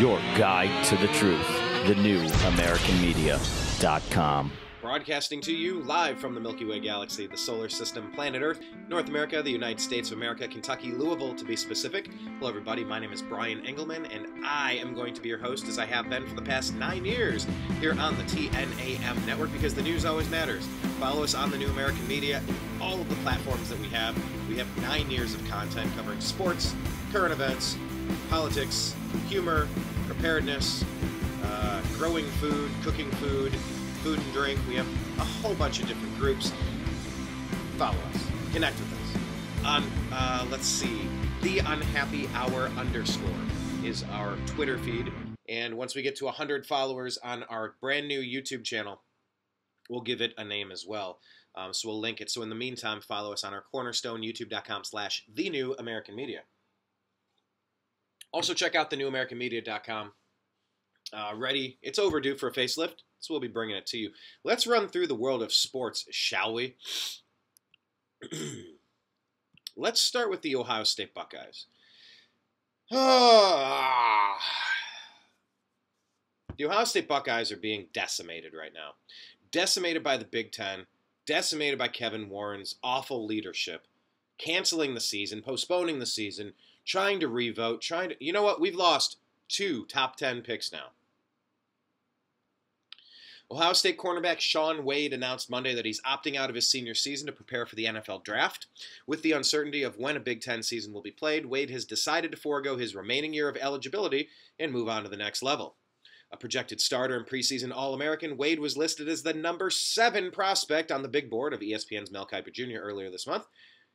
your guide to the truth. The new AmericanMedia.com. Broadcasting to you live from the Milky Way galaxy, the solar system, planet Earth, North America, the United States of America, Kentucky, Louisville to be specific. Hello, everybody. My name is Brian Engelman, and I am going to be your host as I have been for the past nine years here on the TNAM network because the news always matters. Follow us on the New American Media, all of the platforms that we have. We have nine years of content covering sports, current events, politics, humor, preparedness, uh, growing food, cooking food, food and drink. We have a whole bunch of different groups. Follow us, connect with us. On, uh, let's see, the Unhappy Hour underscore is our Twitter feed. And once we get to 100 followers on our brand new YouTube channel, we'll give it a name as well. Um, so we'll link it. So in the meantime, follow us on our cornerstone, youtube.com slash the new American Media. Also, check out the newamericanmedia.com. Uh, ready. It's overdue for a facelift, so we'll be bringing it to you. Let's run through the world of sports, shall we? Let's start with the Ohio State Buckeyes. the Ohio State Buckeyes are being decimated right now. Decimated by the Big Ten, decimated by Kevin Warren's awful leadership, canceling the season, postponing the season, trying to revote, trying to. You know what? We've lost two top 10 picks now. Ohio State cornerback Shaun Wade announced Monday that he's opting out of his senior season to prepare for the NFL draft. With the uncertainty of when a Big Ten season will be played, Wade has decided to forego his remaining year of eligibility and move on to the next level. A projected starter and preseason All American, Wade was listed as the number seven prospect on the big board of ESPN's Mel Kiper Jr. earlier this month.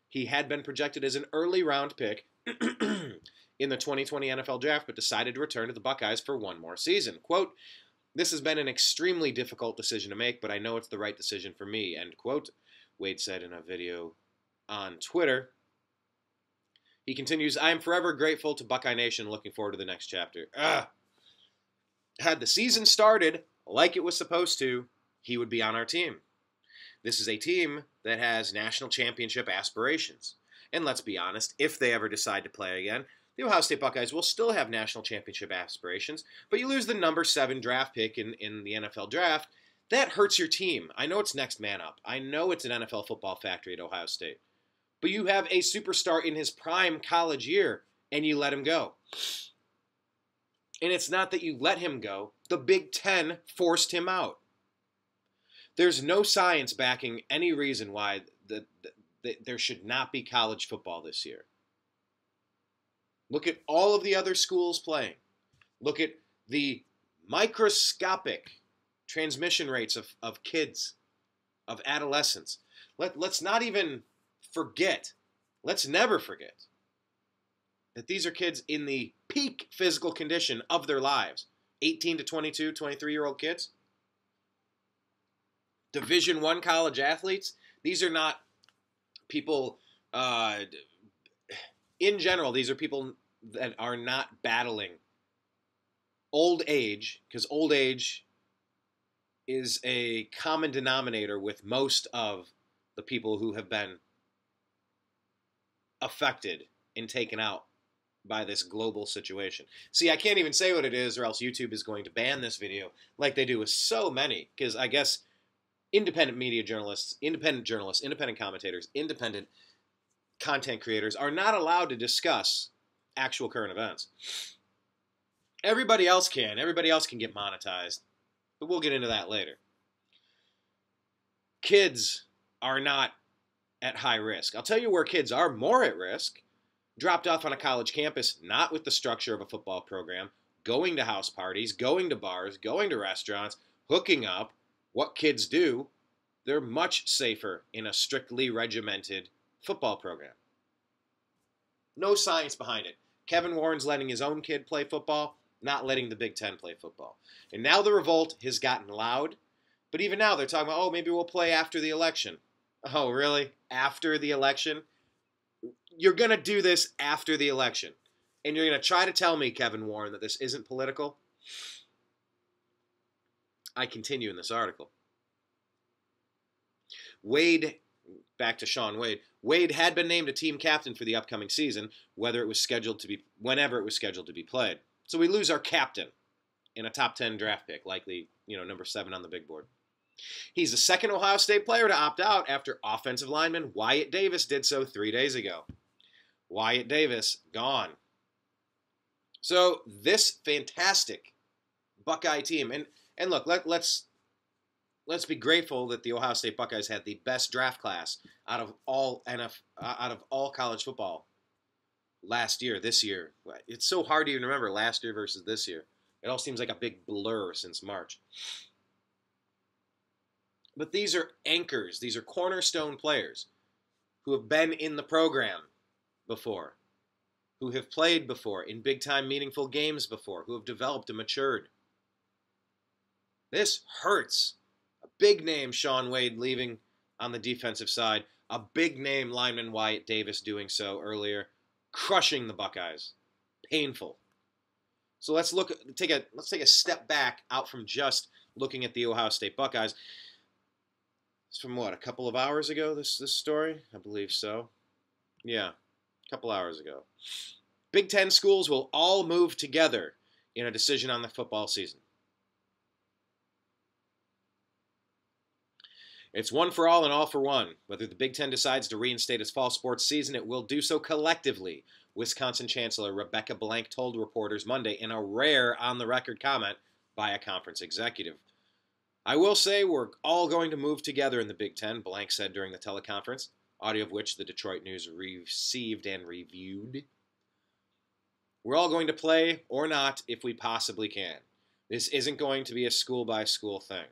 He had been projected as an early round pick in the 2020 NFL draft, but decided to return to the Buckeyes for one more season. Quote, this has been an extremely difficult decision to make, but I know it's the right decision for me, end quote. Wade said in a video on Twitter. He continues, I am forever grateful to Buckeye Nation, looking forward to the next chapter. Ugh. Had the season started like it was supposed to, he would be on our team. This is a team that has national championship aspirations. And let's be honest, if they ever decide to play again, the Ohio State Buckeyes will still have national championship aspirations, but you lose the number seven draft pick in, in the NFL draft. That hurts your team. I know it's next man up. I know it's an NFL football factory at Ohio State. But you have a superstar in his prime college year, and you let him go. And it's not that you let him go, the Big Ten forced him out. There's no science backing any reason why the, the, the, there should not be college football this year. Look at all of the other schools playing. Look at the microscopic transmission rates of, of kids, of adolescents. Let, let's not even forget, let's never forget that these are kids in the peak physical condition of their lives 18 to 22, 23 year old kids. Division one college athletes. These are not people. Uh, in general, these are people that are not battling old age, because old age is a common denominator with most of the people who have been affected and taken out by this global situation. See, I can't even say what it is, or else YouTube is going to ban this video, like they do with so many, because I guess independent media journalists, independent journalists, independent commentators, independent content creators are not allowed to discuss actual current events. Everybody else can. Everybody else can get monetized. But we'll get into that later. Kids are not at high risk. I'll tell you where kids are more at risk. Dropped off on a college campus, not with the structure of a football program, going to house parties, going to bars, going to restaurants, hooking up. What kids do, they're much safer in a strictly regimented football program. No science behind it. Kevin Warren's letting his own kid play football, not letting the Big Ten play football. And now the revolt has gotten loud. But even now, they're talking about, oh, maybe we'll play after the election. Oh, really? After the election? You're going to do this after the election. And you're going to try to tell me, Kevin Warren, that this isn't political? I continue in this article. Wade, back to Shaun Wade. Wade had been named a team captain for the upcoming season, whether it was scheduled to be whenever it was scheduled to be played. So we lose our captain in a top 10 draft pick, likely, you know, number seven on the big board. He's the second Ohio State player to opt out after offensive lineman Wyatt Davis did so three days ago. Wyatt Davis, gone. So this fantastic Buckeye team, and and look, let, let's let's be grateful that the Ohio State Buckeyes had the best draft class out of all NF, uh, out of all college football last year. This year, it's so hard to even remember last year versus this year. It all seems like a big blur since March. But these are anchors. These are cornerstone players who have been in the program before, who have played before in big time meaningful games before, who have developed and matured. This hurts. A big name, Shaun Wade, leaving on the defensive side. A big name, lineman Wyatt Davis, doing so earlier, crushing the Buckeyes. Painful. So let's look take a let's take a step back out from just looking at the Ohio State Buckeyes. It's from what a couple of hours ago. This this story, I believe so. Yeah, a couple hours ago. Big Ten schools will all move together in a decision on the football season. It's one for all and all for one. Whether the Big Ten decides to reinstate its fall sports season, it will do so collectively, Wisconsin Chancellor Rebecca Blank told reporters Monday in a rare on the record comment by a conference executive. I will say we're all going to move together in the Big Ten, Blank said during the teleconference, audio of which the Detroit News received and reviewed. We're all going to play or not if we possibly can. This isn't going to be a school by school thing.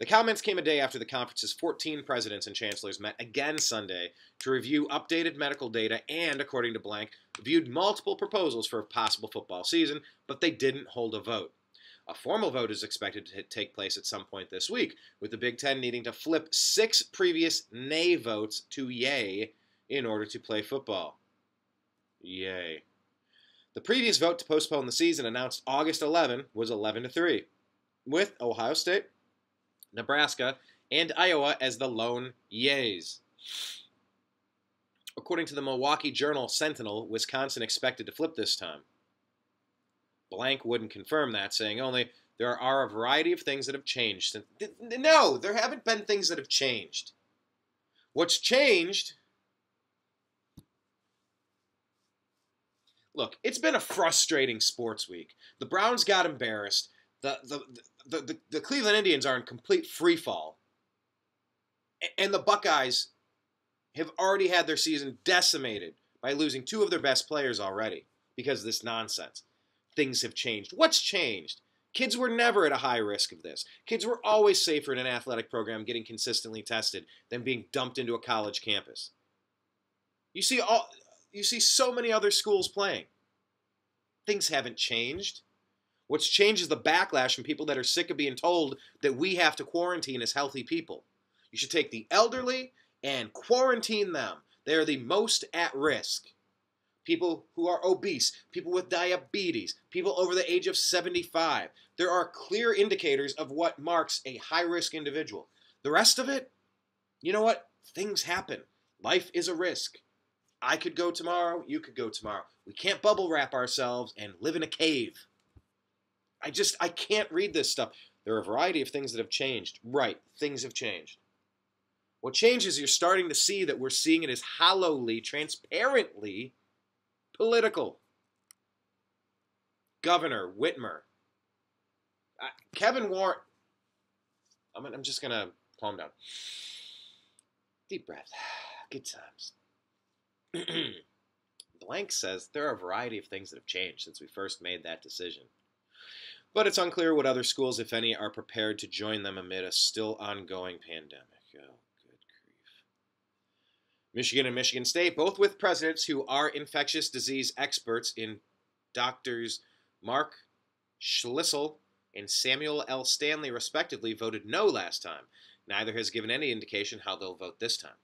The comments came a day after the conference's 14 presidents and chancellors met again Sunday to review updated medical data and, according to Blank, reviewed multiple proposals for a possible football season, but they didn't hold a vote. A formal vote is expected to take place at some point this week, with the Big Ten needing to flip six previous nay votes to yay in order to play football. Yay. The previous vote to postpone the season, announced August 11, was 11 to 3, with Ohio State, Nebraska, and Iowa as the lone yeas. According to the Milwaukee Journal Sentinel, Wisconsin expected to flip this time. Blank wouldn't confirm that, saying only there are a variety of things that have changed. No, there haven't been things that have changed. What's changed? Look, it's been a frustrating sports week. The Browns got embarrassed. The, the, the, the, Cleveland Indians are in complete free fall. And the Buckeyes have already had their season decimated by losing two of their best players already because of this nonsense. Things have changed. What's changed? Kids were never at a high risk of this. Kids were always safer in an athletic program getting consistently tested than being dumped into a college campus. You see all you see so many other schools playing. Things haven't changed. What's changed is the backlash from people that are sick of being told that we have to quarantine as healthy people. You should take the elderly and quarantine them. They are the most at risk. People who are obese, people with diabetes, people over the age of 75. There are clear indicators of what marks a high risk individual. The rest of it, you know what? Things happen. Life is a risk. I could go tomorrow, you could go tomorrow. We can't bubble wrap ourselves and live in a cave. I just I can't read this stuff. There are a variety of things that have changed. Right, things have changed. What changes you're starting to see that we're seeing it as hollowly, transparently political. Governor Whitmer, uh, Kevin Warren. I'm, I'm just gonna calm down. Deep breath. Good times. Blank says there are a variety of things that have changed since we first made that decision but it's unclear what other schools, if any, are prepared to join them amid a still ongoing pandemic. Oh, good grief. Michigan and Michigan State, both with presidents who are infectious disease experts in doctors Mark Schlissel and Samuel L. Stanley, respectively, voted no last time. Neither has given any indication how they'll vote this time.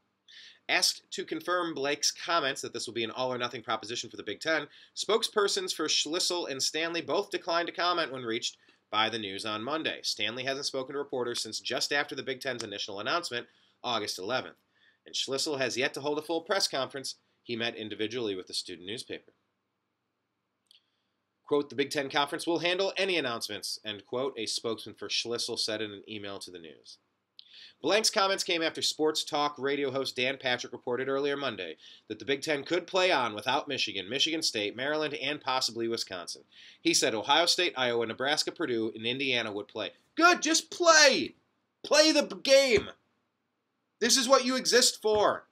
Asked to confirm Blake's comments that this will be an all or nothing proposition for the Big Ten, spokespersons for Schlissel and Stanley both declined to comment when reached by the news on Monday. Stanley hasn't spoken to reporters since just after the Big Ten's initial announcement, August 11th. And Schlissel has yet to hold a full press conference. He met individually with the student newspaper. Quote, the Big Ten Conference will handle any announcements, end quote, a spokesman for Schlissel said in an email to the news. Blank's comments came after sports talk radio host Dan Patrick reported earlier Monday that the Big Ten could play on without Michigan, Michigan State, Maryland, and possibly Wisconsin. He said Ohio State, Iowa, Nebraska, Purdue, and Indiana would play. Good, just play! Play the game! This is what you exist for.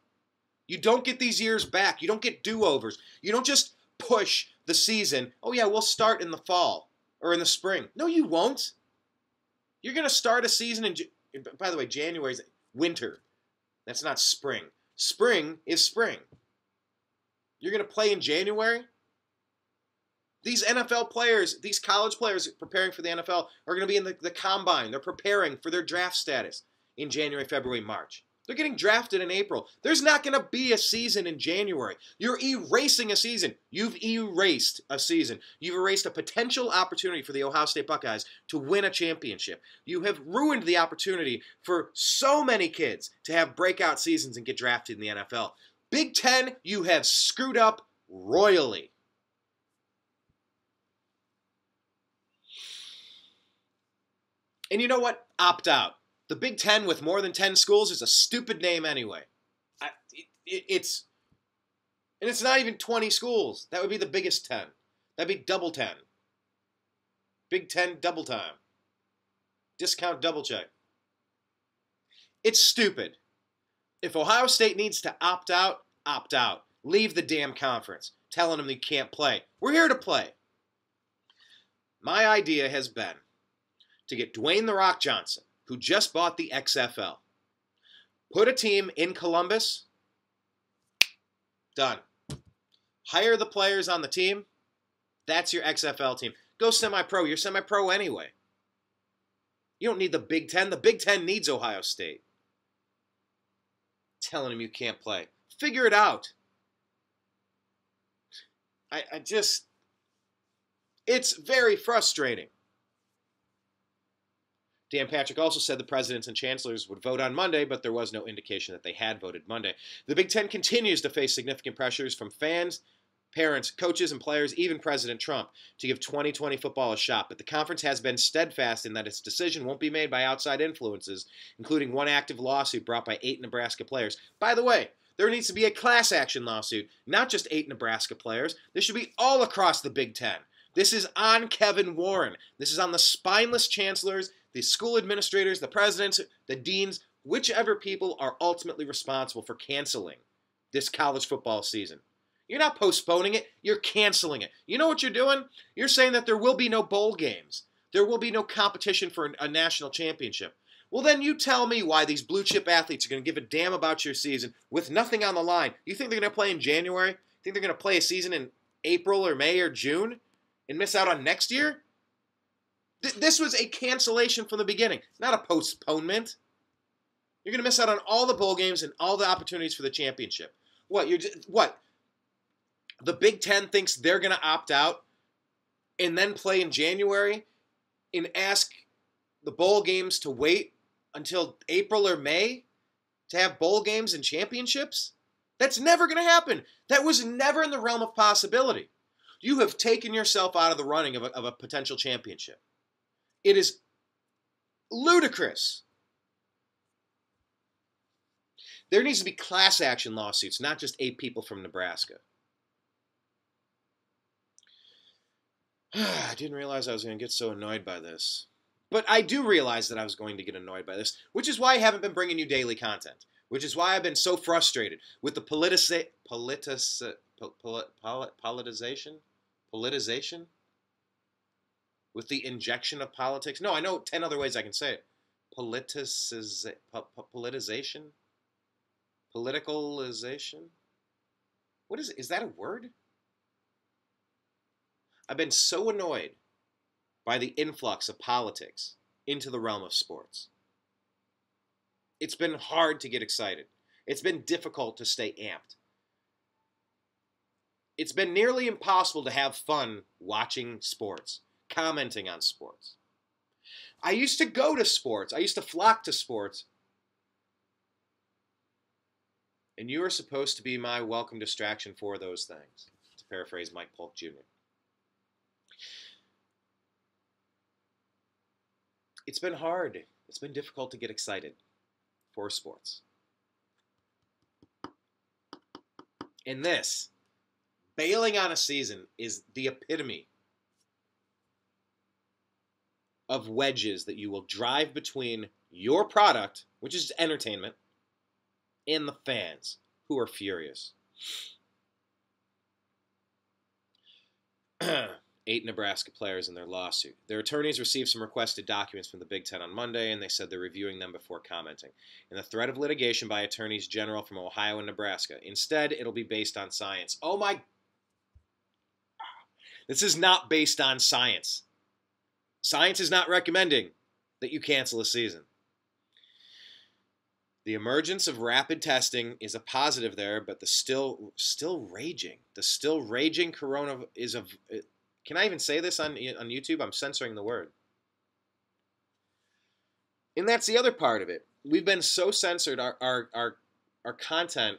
You don't get these years back. You don't get do overs. You don't just push the season. Oh, yeah, we'll start in the fall or in the spring. No, you won't. You're going to start a season in by the way, January is winter. That's not spring. Spring is spring. You're going to play in January? These NFL players, these college players preparing for the NFL are going to be in the, the combine. They're preparing for their draft status in January, February, March. They're getting drafted in April. There's not going to be a season in January. You're erasing a season. You've erased a season. You've erased a potential opportunity for the Ohio State Buckeyes to win a championship. You have ruined the opportunity for so many kids to have breakout seasons and get drafted in the NFL. Big Ten, you have screwed up royally. And you know what? Opt out. The Big Ten with more than 10 schools is a stupid name anyway. I, it, it's, and it's not even 20 schools. That would be the biggest 10. That'd be double 10. Big 10 double time. Discount double check. It's stupid. If Ohio State needs to opt out, opt out. Leave the damn conference, telling them they can't play. We're here to play. My idea has been to get Dwayne The Rock Johnson who just bought the XFL. Put a team in Columbus. Done. Hire the players on the team. That's your XFL team. Go semi pro. You're semi pro anyway. You don't need the Big Ten. The Big Ten needs Ohio State. Telling them you can't play. Figure it out. I, I just. It's very frustrating. Dan Patrick also said the presidents and chancellors would vote on Monday, but there was no indication that they had voted Monday. The Big Ten continues to face significant pressures from fans, parents, coaches, and players, even President Trump, to give 2020 football a shot. But the conference has been steadfast in that its decision won't be made by outside influences, including one active lawsuit brought by eight Nebraska players. By the way, there needs to be a class action lawsuit, not just eight Nebraska players. This should be all across the Big Ten. This is on Kevin Warren. This is on the spineless chancellors the school administrators, the presidents, the deans, whichever people are ultimately responsible for canceling this college football season. You're not postponing it, you're canceling it. You know what you're doing? You're saying that there will be no bowl games. There will be no competition for a national championship. Well, then you tell me why these blue chip athletes are going to give a damn about your season with nothing on the line. You think they're going to play in January? You think they're going to play a season in April or May or June and miss out on next year? Th- this was a cancellation from the beginning, not a postponement. You're going to miss out on all the bowl games and all the opportunities for the championship. What you're what? The Big Ten thinks they're going to opt out and then play in January and ask the bowl games to wait until April or May to have bowl games and championships? That's never going to happen. That was never in the realm of possibility. You have taken yourself out of the running of a, of a potential championship. It is ludicrous. There needs to be class action lawsuits, not just eight people from Nebraska. I didn't realize I was going to get so annoyed by this. But I do realize that I was going to get annoyed by this, which is why I haven't been bringing you daily content. Which is why I've been so frustrated with the politici- politis- politicization? Politicization? With the injection of politics. No, I know 10 other ways I can say it. Politiciz- politicization? Politicalization? What is? Is that a word? I've been so annoyed by the influx of politics into the realm of sports. It's been hard to get excited. It's been difficult to stay amped. It's been nearly impossible to have fun watching sports commenting on sports. I used to go to sports. I used to flock to sports. And you are supposed to be my welcome distraction for those things, to paraphrase Mike Polk Jr. It's been hard. It's been difficult to get excited for sports. And this, bailing on a season, is the epitome of wedges that you will drive between your product, which is entertainment, and the fans who are furious. Eight Nebraska players in their lawsuit. Their attorneys received some requested documents from the Big Ten on Monday, and they said they're reviewing them before commenting. In the threat of litigation by attorneys general from Ohio and Nebraska. Instead, it'll be based on science. Oh my. This is not based on science. Science is not recommending that you cancel a season. The emergence of rapid testing is a positive there, but the still still raging, the still raging corona is a. Can I even say this on on YouTube? I'm censoring the word. And that's the other part of it. We've been so censored. Our our our, our content,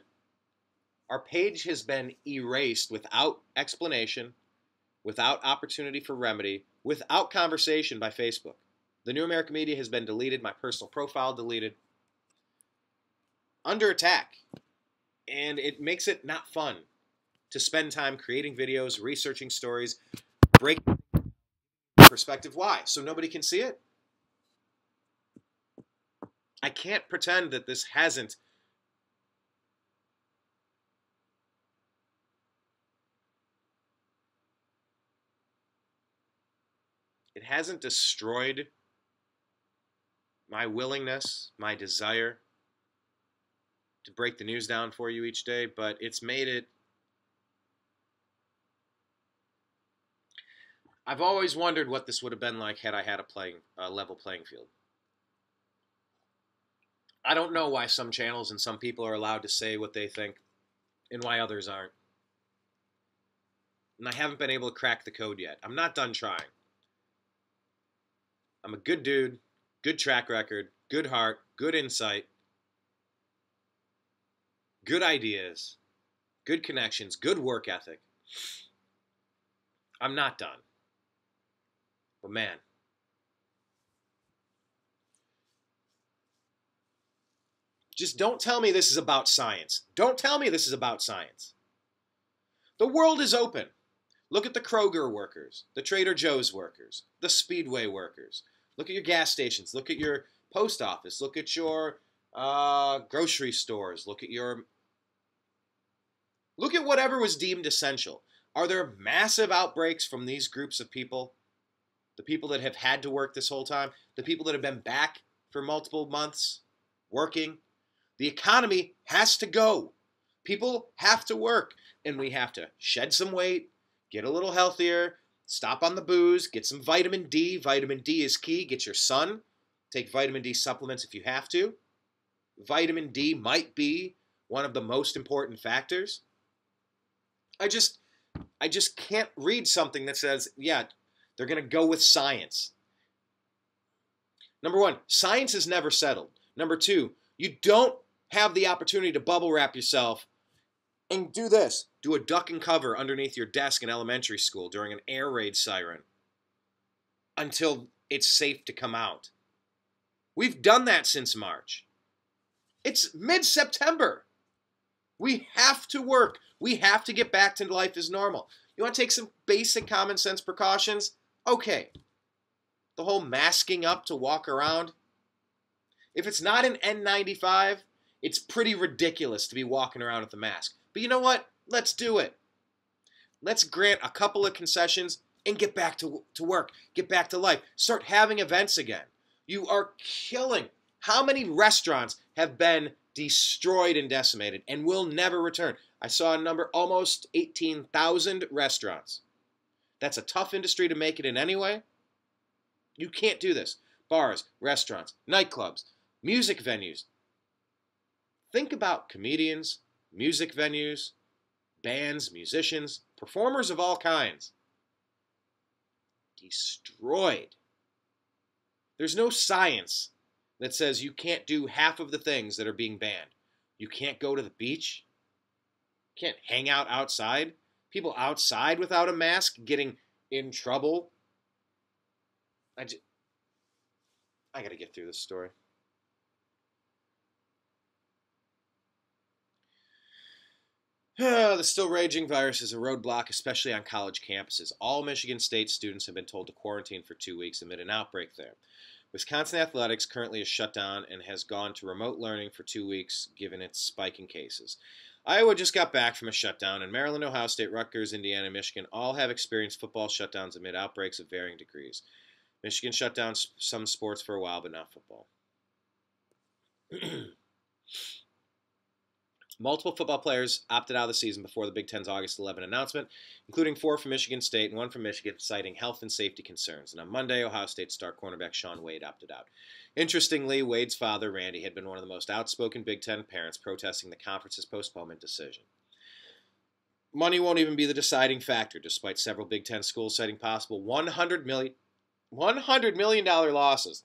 our page has been erased without explanation, without opportunity for remedy, without conversation by Facebook. The New American Media has been deleted. My personal profile deleted under attack. And it makes it not fun to spend time creating videos, researching stories, breaking perspective. Why? So nobody can see it? I can't pretend that this hasn't hasn't destroyed my willingness, my desire to break the news down for you each day, but it's made it. I've always wondered what this would have been like had I had a playing a level playing field. I don't know why some channels and some people are allowed to say what they think and why others aren't. And I haven't been able to crack the code yet. I'm not done trying. I'm a good dude, good track record, good heart, good insight good ideas, good connections, good work ethic. I'm not done. But man, just don't tell me this is about science. Don't tell me this is about science. The world is open. Look at the Kroger workers, the Trader Joe's workers, the Speedway workers. Look at your gas stations. Look at your post office. Look at your uh, grocery stores. Look at your. Look at whatever was deemed essential. Are there massive outbreaks from these groups of people? The people that have had to work this whole time? The people that have been back for multiple months working? The economy has to go. People have to work. And we have to shed some weight, get a little healthier, stop on the booze, get some vitamin D. Vitamin D is key. Get your sun. Take vitamin D supplements if you have to vitamin D might be one of the most important factors. I just I just can't read something that says, yeah, they're going to go with science. Number 1, science is never settled. Number 2, you don't have the opportunity to bubble wrap yourself and do this. Do a duck and cover underneath your desk in elementary school during an air raid siren until it's safe to come out. We've done that since March. It's mid September. We have to work. We have to get back to life as normal. You want to take some basic common sense precautions? Okay. The whole masking up to walk around. If it's not an N95, it's pretty ridiculous to be walking around with a mask. But you know what? Let's do it. Let's grant a couple of concessions and get back to, to work, get back to life, start having events again. You are killing how many restaurants have been destroyed and decimated and will never return? I saw a number almost 18,000 restaurants. That's a tough industry to make it in anyway. You can't do this. Bars, restaurants, nightclubs, music venues. Think about comedians, music venues, bands, musicians, performers of all kinds. Destroyed. There's no science that says you can't do half of the things that are being banned. You can't go to the beach. You can't hang out outside. People outside without a mask getting in trouble. I just, I got to get through this story. the still raging virus is a roadblock, especially on college campuses. All Michigan State students have been told to quarantine for two weeks amid an outbreak there. Wisconsin Athletics currently is shut down and has gone to remote learning for two weeks given its spiking cases. Iowa just got back from a shutdown, and Maryland, Ohio State, Rutgers, Indiana, Michigan all have experienced football shutdowns amid outbreaks of varying degrees. Michigan shut down some sports for a while, but not football. Multiple football players opted out of the season before the Big Ten's August 11 announcement, including four from Michigan State and one from Michigan, citing health and safety concerns. And on Monday, Ohio State star cornerback Shaun Wade opted out. Interestingly, Wade's father, Randy, had been one of the most outspoken Big Ten parents protesting the conference's postponement decision. Money won't even be the deciding factor, despite several Big Ten schools citing possible $100 million, $100 million losses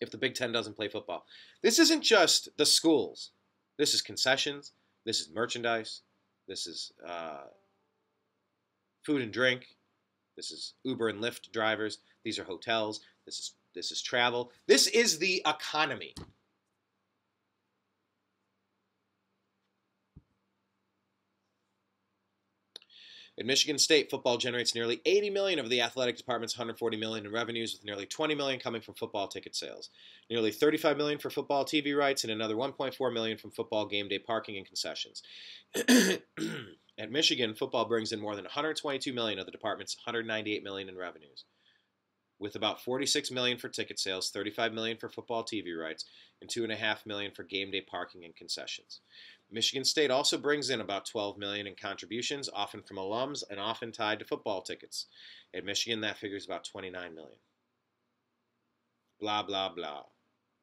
if the Big Ten doesn't play football. This isn't just the schools. This is concessions. This is merchandise. This is uh, food and drink. This is Uber and Lyft drivers. These are hotels. This is this is travel. This is the economy. At Michigan State, football generates nearly 80 million of the athletic department's 140 million in revenues, with nearly 20 million coming from football ticket sales, nearly 35 million for football TV rights, and another 1.4 million from football game day parking and concessions. At Michigan, football brings in more than 122 million of the department's 198 million in revenues, with about 46 million for ticket sales, 35 million for football TV rights, and 2.5 million for game day parking and concessions. Michigan State also brings in about 12 million in contributions, often from alums and often tied to football tickets. At Michigan, that figure is about 29 million. Blah blah blah.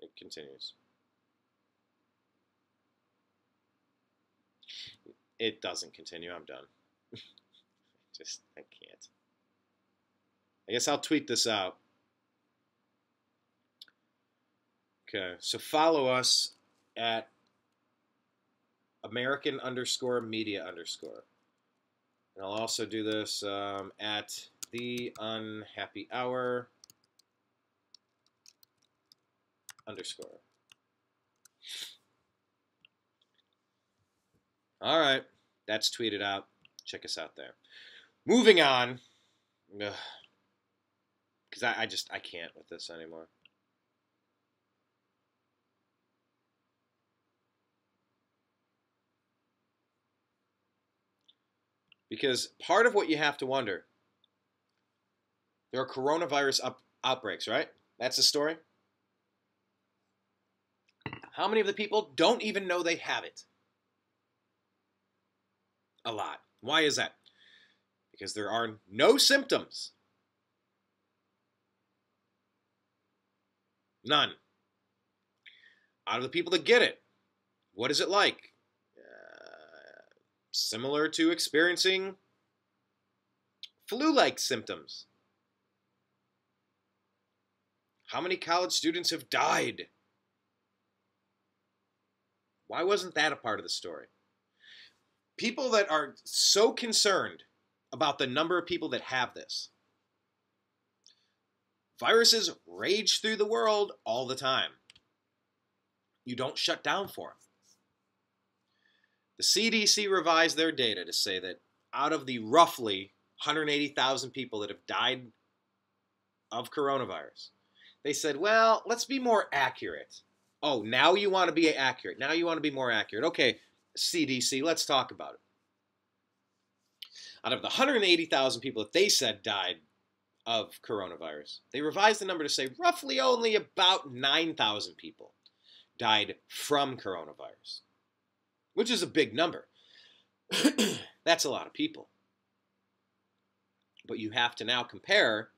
It continues. It doesn't continue. I'm done. Just I can't. I guess I'll tweet this out. Okay, so follow us at American underscore media underscore. And I'll also do this um, at the unhappy hour underscore. All right, that's tweeted out. Check us out there. Moving on, because I, I just I can't with this anymore. Because part of what you have to wonder there are coronavirus up, outbreaks, right? That's the story. How many of the people don't even know they have it? A lot. Why is that? Because there are no symptoms. None. Out of the people that get it, what is it like? Uh, similar to experiencing flu like symptoms. How many college students have died? Why wasn't that a part of the story? People that are so concerned about the number of people that have this. Viruses rage through the world all the time. You don't shut down for them. The CDC revised their data to say that out of the roughly 180,000 people that have died of coronavirus, they said, well, let's be more accurate. Oh, now you want to be accurate. Now you want to be more accurate. Okay, CDC, let's talk about it. Out of the 180,000 people that they said died of coronavirus, they revised the number to say roughly only about 9,000 people died from coronavirus which is a big number. That's a lot of people. But you have to now compare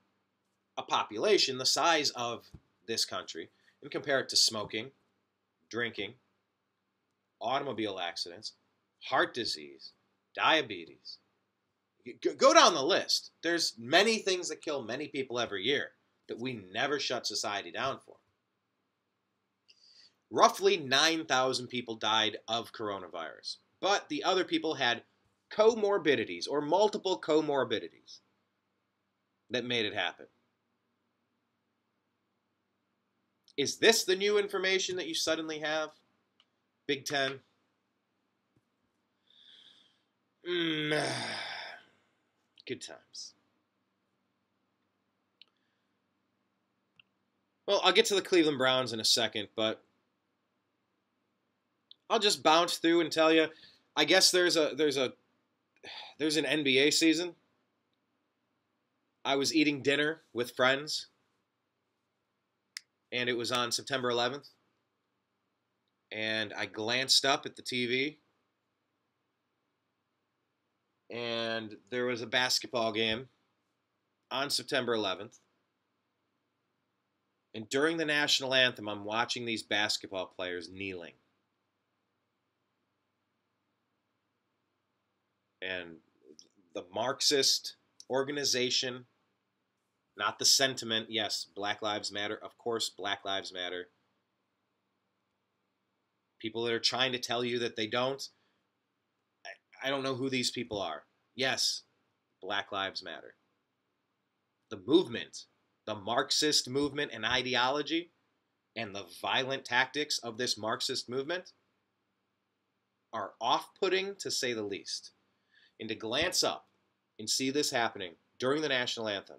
a population the size of this country and compare it to smoking, drinking, automobile accidents, heart disease, diabetes. Go down the list. There's many things that kill many people every year that we never shut society down for roughly 9,000 people died of coronavirus. But the other people had comorbidities or multiple comorbidities that made it happen. Is this the new information that you suddenly have? Big Ten? Mm, good times. Well, I'll get to the Cleveland Browns in a second, but I'll just bounce through and tell you. I guess there's a there's a there's an NBA season. I was eating dinner with friends, and it was on September 11th. And I glanced up at the TV, and there was a basketball game on September 11th. And during the national anthem, I'm watching these basketball players kneeling. And the Marxist organization, not the sentiment, yes, Black Lives Matter, of course, Black Lives Matter. People that are trying to tell you that they don't, I, don't know who these people are. Yes, Black Lives Matter. The movement the Marxist movement and ideology and the violent tactics of this Marxist movement are off putting to say the least. And to glance up and see this happening during the national anthem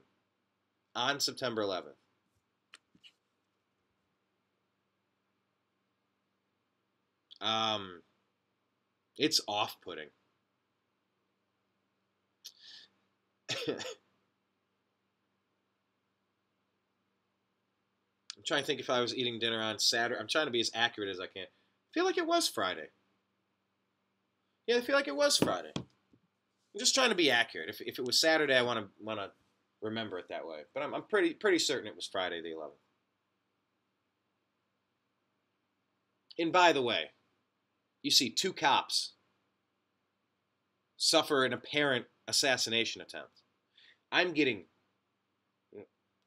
on September 11th. Um, it's off putting. Trying to think if I was eating dinner on Saturday. I'm trying to be as accurate as I can. I feel like it was Friday. Yeah, I feel like it was Friday. I'm just trying to be accurate. If, if it was Saturday, I want to want to remember it that way. But I'm, I'm pretty pretty certain it was Friday the 11th. And by the way, you see two cops suffer an apparent assassination attempt. I'm getting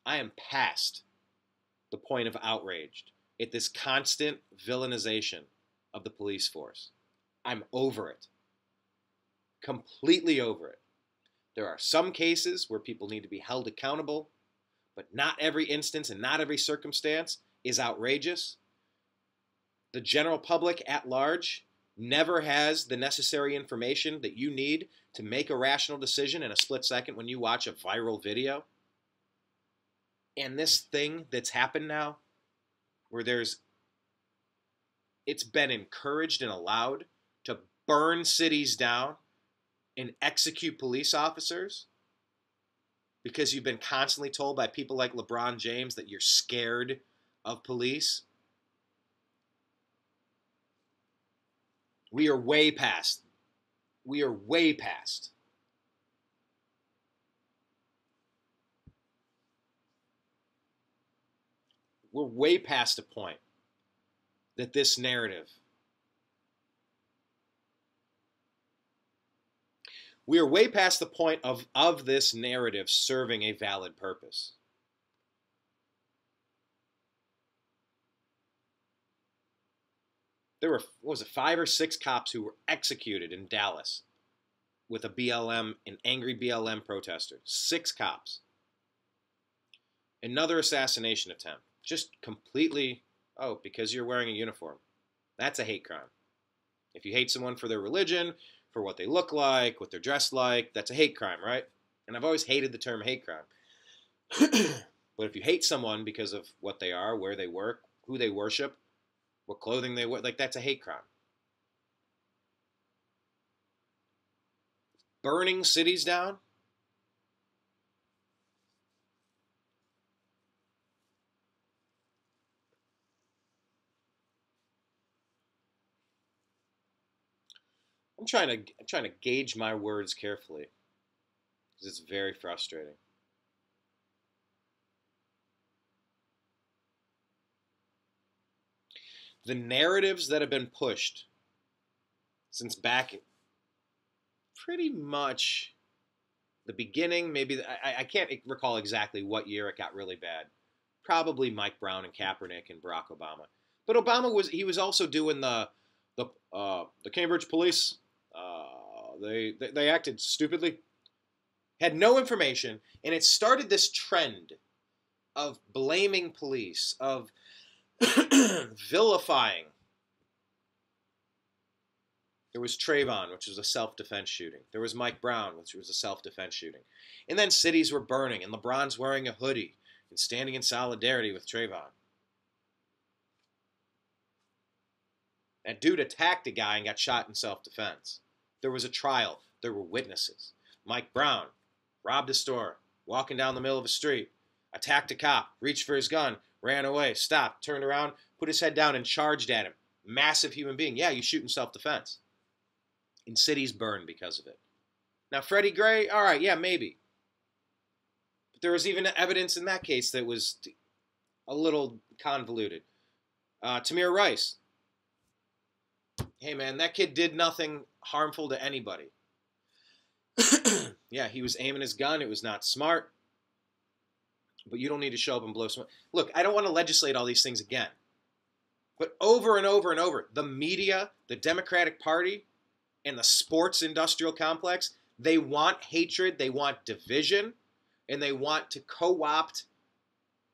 I am past the point of outraged at this constant villainization of the police force. I'm over it. Completely over it. There are some cases where people need to be held accountable, but not every instance and not every circumstance is outrageous. The general public at large never has the necessary information that you need to make a rational decision in a split second when you watch a viral video and this thing that's happened now where there's it's been encouraged and allowed to burn cities down and execute police officers because you've been constantly told by people like LeBron James that you're scared of police. We are way past. We are way past we're way past a point that this narrative we are way past the point of, of this narrative serving a valid purpose. There were, was it, five or six cops who were executed in Dallas with a BLM, an angry BLM protester. Six cops. Another assassination attempt just completely, oh, because you're wearing a uniform. That's a hate crime. If you hate someone for their religion, for what they look like, what they're dressed like, that's a hate crime, right? And I've always hated the term hate crime. but if you hate someone because of what they are, where they work, who they worship, what clothing they wear, like that's a hate crime. Burning cities down, I'm trying to I'm trying to gauge my words carefully because it's very frustrating. The narratives that have been pushed since back pretty much the beginning, maybe I, I can't recall exactly what year it got really bad. Probably Mike Brown and Kaepernick and Barack Obama. But Obama was he was also doing the the uh, the Cambridge police uh, they, they, they acted stupidly, had no information, and it started this trend of blaming police, of vilifying. There was Trayvon, which was a self defense shooting. There was Mike Brown, which was a self defense shooting. And then cities were burning, and LeBron's wearing a hoodie and standing in solidarity with Trayvon. That dude attacked a guy and got shot in self defense. There was a trial, there were witnesses. Mike Brown robbed a store, walking down the middle of a street, attacked a cop, reached for his gun, ran away, stopped, turned around, put his head down, and charged at him. Massive human being. Yeah, you shoot in self defense. And cities burn because of it. Now, Freddie Gray, all right, yeah, maybe. But there was even evidence in that case that was a little convoluted. Uh, Tamir Rice. Hey, man, that kid did nothing harmful to anybody. yeah, he was aiming his gun. It was not smart. But you don't need to show up and blow smoke. Look, I don't want to legislate all these things again. But over and over and over, the media, the Democratic Party, and the sports industrial complex, they want hatred, they want division, and they want to co opt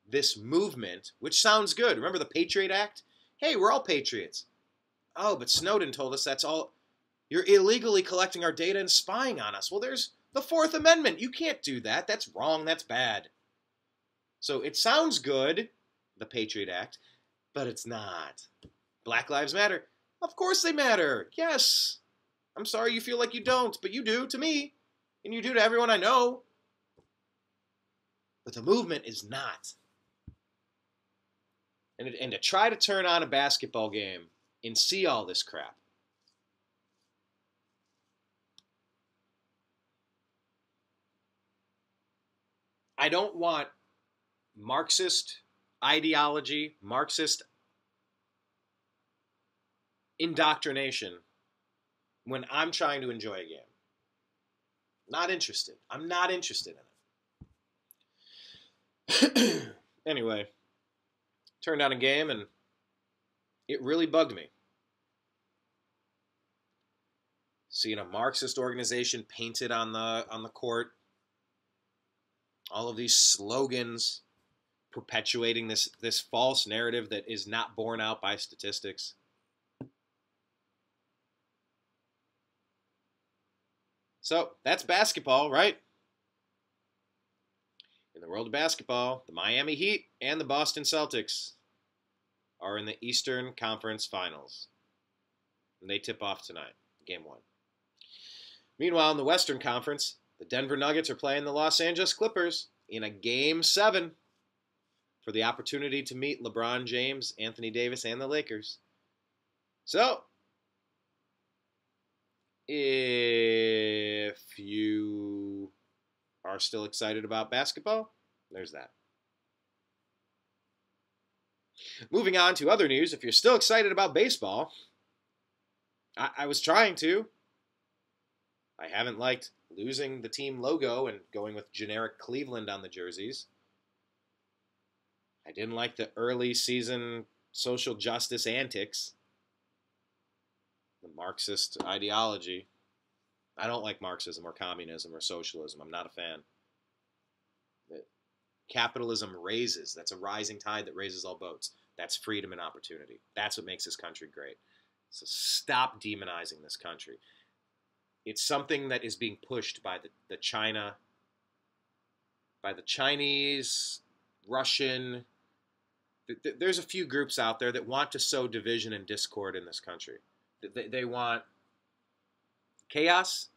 this movement, which sounds good. Remember the Patriot Act? Hey, we're all patriots. Oh, but Snowden told us that's all. You're illegally collecting our data and spying on us. Well, there's the Fourth Amendment. You can't do that. That's wrong. That's bad. So it sounds good, the Patriot Act, but it's not. Black Lives Matter. Of course they matter. Yes. I'm sorry you feel like you don't, but you do to me, and you do to everyone I know. But the movement is not. And, and to try to turn on a basketball game and see all this crap. I don't want Marxist ideology, Marxist indoctrination when I'm trying to enjoy a game. Not interested. I'm not interested in it. anyway, turned on a game and it really bugged me. Seeing a Marxist organization painted on the on the court, all of these slogans perpetuating this this false narrative that is not borne out by statistics. So that's basketball, right? In the world of basketball, the Miami Heat and the Boston Celtics are in the Eastern Conference Finals. And they tip off tonight, game one. Meanwhile, in the Western Conference, the Denver Nuggets are playing the Los Angeles Clippers in a game seven for the opportunity to meet LeBron James, Anthony Davis, and the Lakers. So, if you are still excited about basketball, there's that. Moving on to other news, if you're still excited about baseball, I, I was trying to. I haven't liked losing the team logo and going with generic Cleveland on the jerseys. I didn't like the early season social justice antics the Marxist ideology. I don't like Marxism or communism or socialism. I'm not a fan. Capitalism raises. That's a rising tide that raises all boats. That's freedom and opportunity. That's what makes this country great. So stop demonizing this country. It's something that is being pushed by the, the China, by the Chinese, Russian. There's a few groups out there that want to sow division and discord in this country. They, they want chaos.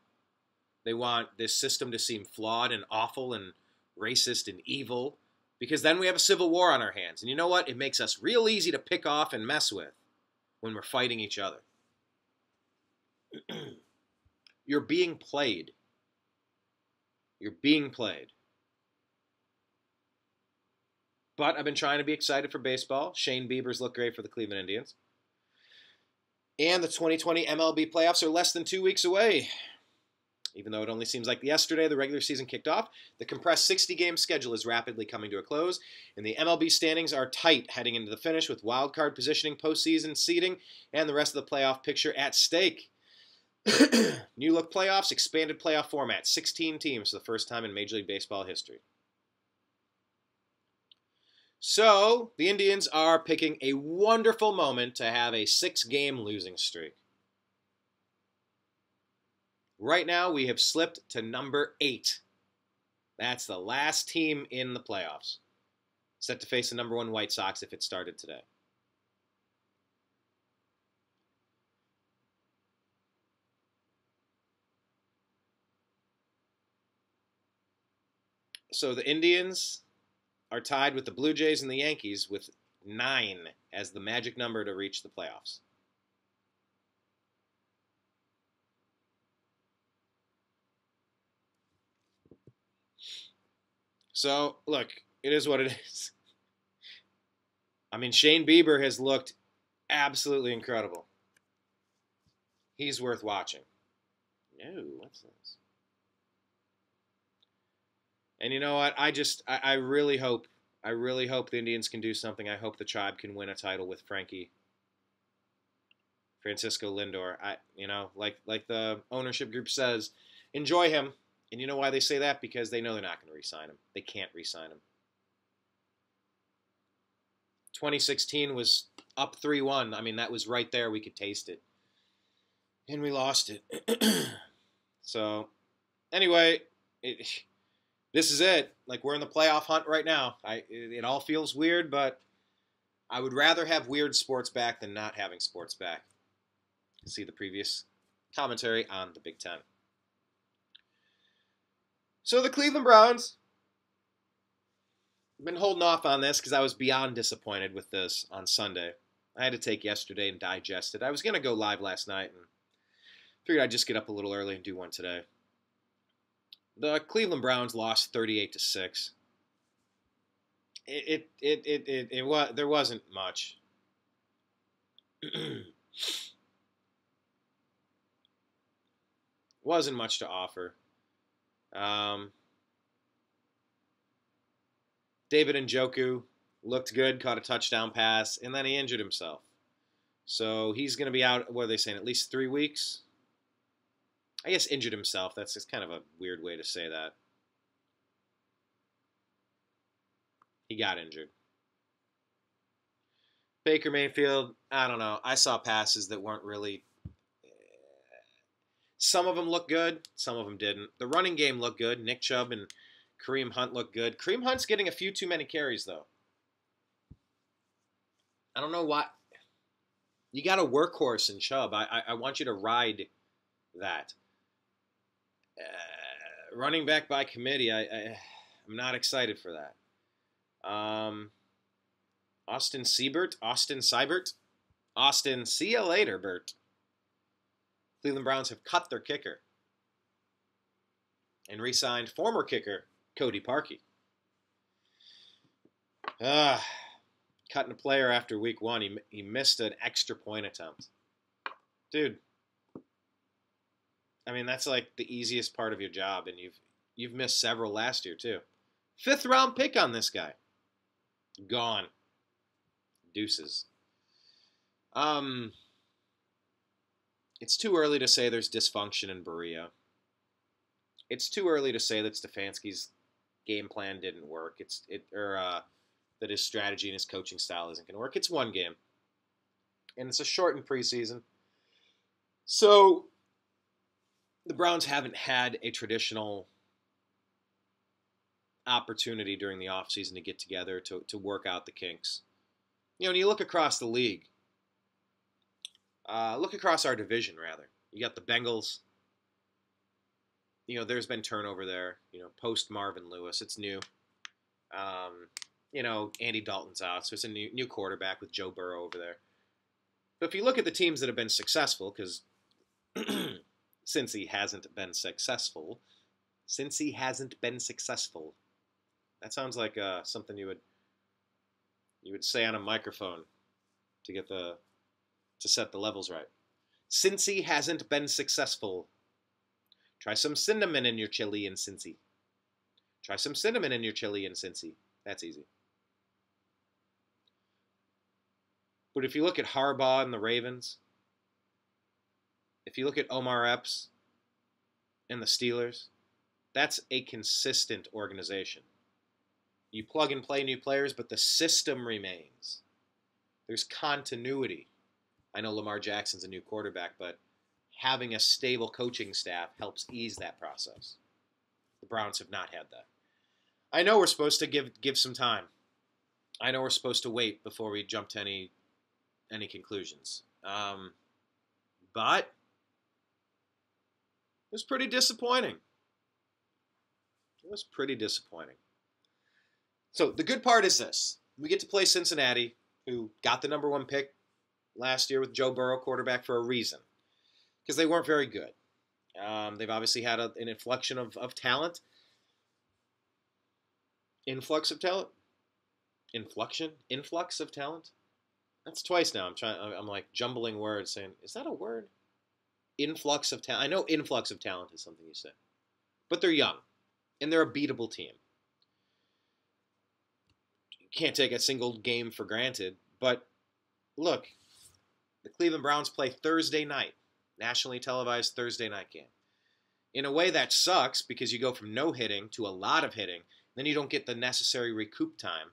They want this system to seem flawed and awful and racist and evil because then we have a civil war on our hands. And you know what? It makes us real easy to pick off and mess with when we're fighting each other. You're being played. You're being played. But I've been trying to be excited for baseball. Shane Bieber's look great for the Cleveland Indians. And the 2020 MLB playoffs are less than two weeks away. Even though it only seems like yesterday the regular season kicked off, the compressed 60 game schedule is rapidly coming to a close, and the MLB standings are tight heading into the finish with wild card positioning, postseason seeding, and the rest of the playoff picture at stake. New look playoffs, expanded playoff format, 16 teams for the first time in Major League Baseball history. So the Indians are picking a wonderful moment to have a six game losing streak. Right now, we have slipped to number eight. That's the last team in the playoffs, set to face the number one White Sox if it started today. So the Indians are tied with the Blue Jays and the Yankees with nine as the magic number to reach the playoffs. So, look, it is what it is. I mean, Shane Bieber has looked absolutely incredible. He's worth watching. No, what's this? And you know what? I just, I, I really hope, I really hope the Indians can do something. I hope the tribe can win a title with Frankie, Francisco Lindor. I, you know, like like the ownership group says, enjoy him. And you know why they say that? Because they know they're not going to re-sign him. They can't re-sign him. 2016 was up 3-1. I mean, that was right there. We could taste it. And we lost it. so, anyway, it, this is it. Like we're in the playoff hunt right now. I it, all feels weird, but I would rather have weird sports back than not having sports back. See the previous commentary on the Big Ten. So the Cleveland Browns. I've been holding off on this because I was beyond disappointed with this on Sunday. I had to take yesterday and digest it. I was going to go live last night and figured I'd just get up a little early and do one today. The Cleveland Browns lost 38 to 6. It it it it, it, it was there wasn't much. wasn't much to offer. Um, David Njoku looked good, caught a touchdown pass, and then he injured himself. So he's going to be out, what are they saying, at least three weeks? I guess injured himself. That's just kind of a weird way to say that. He got injured. Baker Mayfield, I don't know. I saw passes that weren't really. Eh, some of them looked good, some of them didn't. The running game looked good. Nick Chubb and Kareem Hunt looked good. Kareem Hunt's getting a few too many carries, though. I don't know why. You got a workhorse in Chubb. I, I, I want you to ride that. Uh, running back by committee, I, I am not excited for that. Um, Austin Seibert, Austin Seibert, Austin. See you later, Bert. Cleveland Browns have cut their kicker and re-signed former kicker Cody Parkey. Ah, cutting a player after week one. He, he missed an extra point attempt. Dude, I mean, that's like the easiest part of your job, and you've you've missed several last year too. Fifth round pick on this guy. Gone. Deuces. Um, it's too early to say there's dysfunction in Berea. It's too early to say that Stefanski's game plan didn't work. It's it or uh, that his strategy and his coaching style isn't going to work. It's one game, and it's a shortened preseason. So the Browns haven't had a traditional opportunity during the offseason to get together to, to work out the kinks. You know, when you look across the league, uh, look across our division, rather. You got the Bengals. You know, there's been turnover there. You know, post Marvin Lewis, it's new. Um, you know, Andy Dalton's out, so it's a new new quarterback with Joe Burrow over there. But if you look at the teams that have been successful, because since he hasn't been successful, since he hasn't been successful, that sounds like uh, something you would you would say on a microphone to get the to set the levels right. Since he hasn't been successful, try some cinnamon in your chili in Cincy. Try some cinnamon in your chili in Cincy. That's easy. But if you look at Harbaugh and the Ravens, if you look at Omar Epps and the Steelers, that's a consistent organization. You plug and play new players, but the system remains. There's continuity. I know Lamar Jackson's a new quarterback, but having a stable coaching staff helps ease that process. The Browns have not had that. I know we're supposed to give give some time. I know we're supposed to wait before we jump to any any conclusions. Um, but was pretty disappointing. It was pretty disappointing. So the good part is this: we get to play Cincinnati, who got the number one pick last year with Joe Burrow, quarterback, for a reason, because they weren't very good. Um, they've obviously had a, an inflection of, of talent, influx of talent, inflection, influx of talent. That's twice now. I'm trying. I'm like jumbling words, saying, "Is that a word?" Influx of talent. I know influx of talent is something you say, but they're young, and they're a beatable team. You can't take a single game for granted. But look, the Cleveland Browns play Thursday night, nationally televised Thursday night game. In a way, that sucks because you go from no hitting to a lot of hitting. Then you don't get the necessary recoup time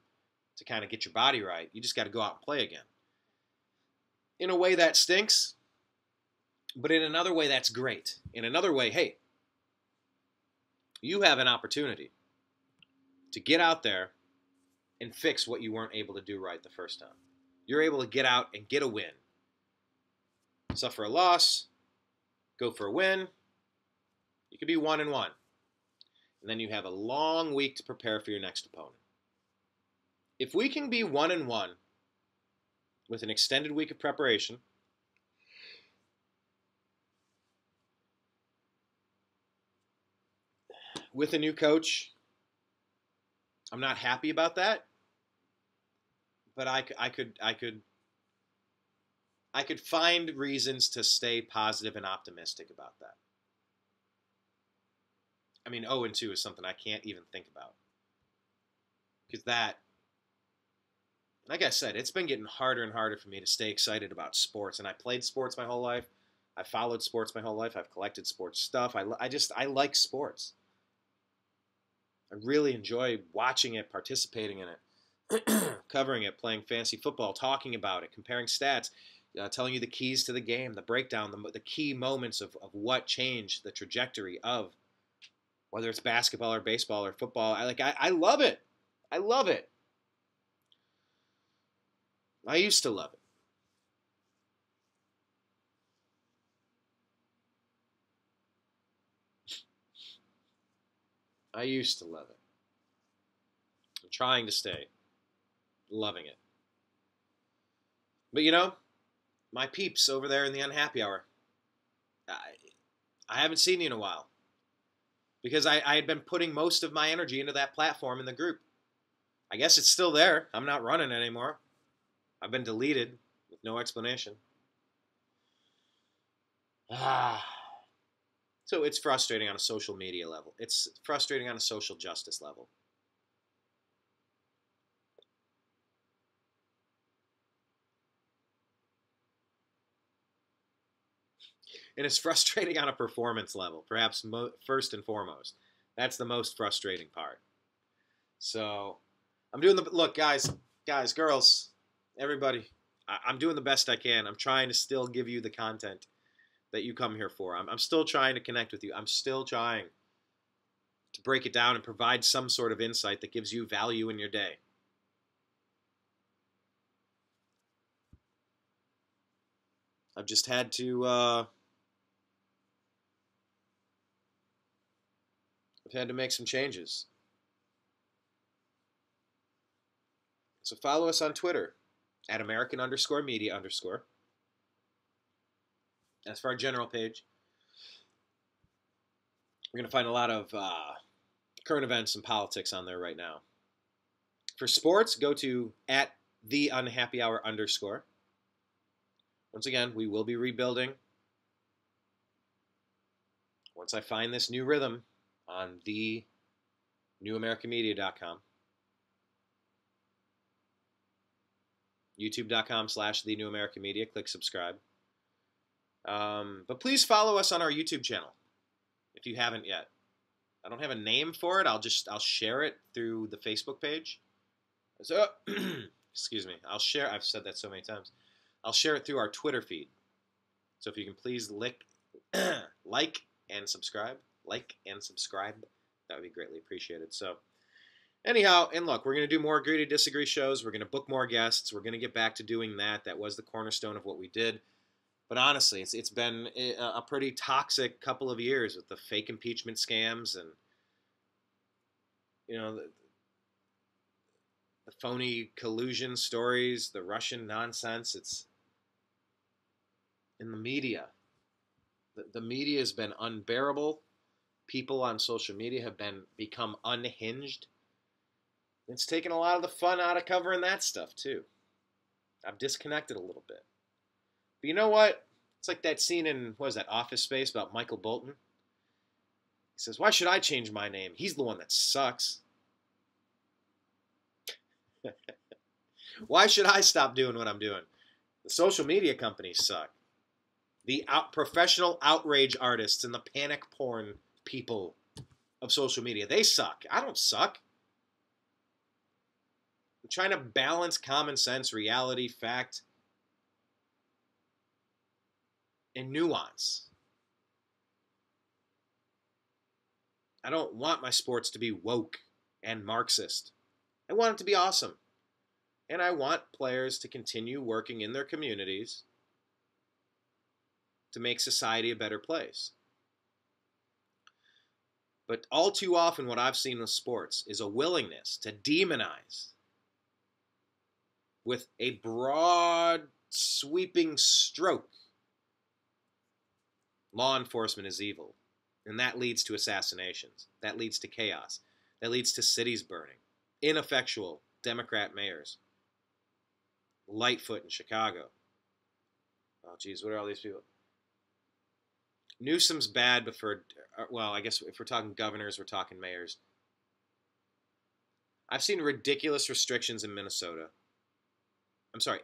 to kind of get your body right. You just got to go out and play again in a way that stinks, but in another way that's great. In another way, hey, you have an opportunity to get out there and fix what you weren't able to do right the first time. You're able to get out and get a win. Suffer a loss, go for a win. You could be one and one. And then you have a long week to prepare for your next opponent. If we can be one and one with an extended week of preparation. With a new coach, I'm not happy about that, but I, I could I could I could find reasons to stay positive and optimistic about that. I mean, 0 and 2 is something I can't even think about because that like I said, it's been getting harder and harder for me to stay excited about sports. And I played sports my whole life. I followed sports my whole life. I've collected sports stuff. I, I just, I like sports. I really enjoy watching it, participating in it, covering it, playing fancy football, talking about it, comparing stats, uh, telling you the keys to the game, the breakdown, the, the key moments of, of what changed the trajectory of whether it's basketball or baseball or football. I like I, I love it. I love it. I used to love it. I used to love it. I'm trying to stay loving it. But you know, my peeps over there in the unhappy hour, I, I haven't seen you in a while. Because I, I had been putting most of my energy into that platform in the group. I guess it's still there. I'm not running anymore. I've been deleted with no explanation. Ah. So it's frustrating on a social media level. It's frustrating on a social justice level. And it's frustrating on a performance level, perhaps first and foremost. That's the most frustrating part. So I'm doing the look, guys, guys, girls, everybody, I, am doing the best I can. I'm trying to still give you the content that you come here for. I'm, I'm still trying to connect with you. I'm still trying to break it down and provide some sort of insight that gives you value in your day. I've just had to. Uh, I've had to make some changes. So follow us on Twitter at American underscore media underscore. As for our general page, we're going to find a lot of uh, current events and politics on there right now. For sports, go to at the unhappy hour underscore. Once again, we will be rebuilding. Once I find this new rhythm on the newamericanmedia.com. youtube.com slash the new american media click subscribe um, but please follow us on our youtube channel if you haven't yet I don't have a name for it. I'll just I'll share it through the Facebook page. So, excuse me. I'll share. I've said that so many times. I'll share it through our Twitter feed. So if you can please lick, like and subscribe, like and subscribe, that would be greatly appreciated. So. Anyhow, and look, we're going to do more agree to disagree shows. We're going to book more guests. We're going to get back to doing that. That was the cornerstone of what we did. But honestly, it's it's been a pretty toxic couple of years with the fake impeachment scams and you know the, the phony collusion stories, the Russian nonsense. It's in the media. The, the media has been unbearable. People on social media have been become unhinged it's taken a lot of the fun out of covering that stuff too. I've disconnected a little bit. But you know what? It's like that scene in what is that Office Space about Michael Bolton. He says, "Why should I change my name? He's the one that sucks." Why should I stop doing what I'm doing? The social media companies suck. The out, professional outrage artists and the panic porn people of social media, they suck. I don't suck. I'm trying to balance common sense, reality, fact, and nuance. I don't want my sports to be woke and Marxist. I want it to be awesome. And I want players to continue working in their communities to make society a better place. But all too often, what I've seen with sports is a willingness to demonize with a broad, sweeping stroke. Law enforcement is evil, and that leads to assassinations. That leads to chaos. That leads to cities burning. Ineffectual Democrat mayors. Lightfoot in Chicago. Oh, geez, what are all these people? Newsom's bad, but for, uh, well, I guess if we're talking governors, we're talking mayors. I've seen ridiculous restrictions in Minnesota I'm sorry,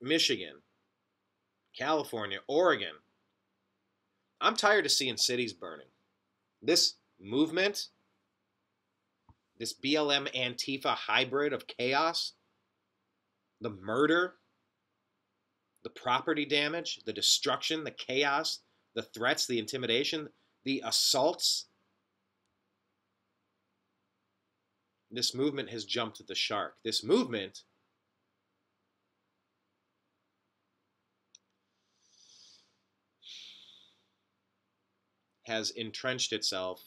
Michigan, California, Oregon. I'm tired of seeing cities burning. This movement, this BLM Antifa hybrid of chaos, the murder, the property damage, the destruction, the chaos, the threats, the intimidation, the assaults. This movement has jumped at the shark. This movement has entrenched itself.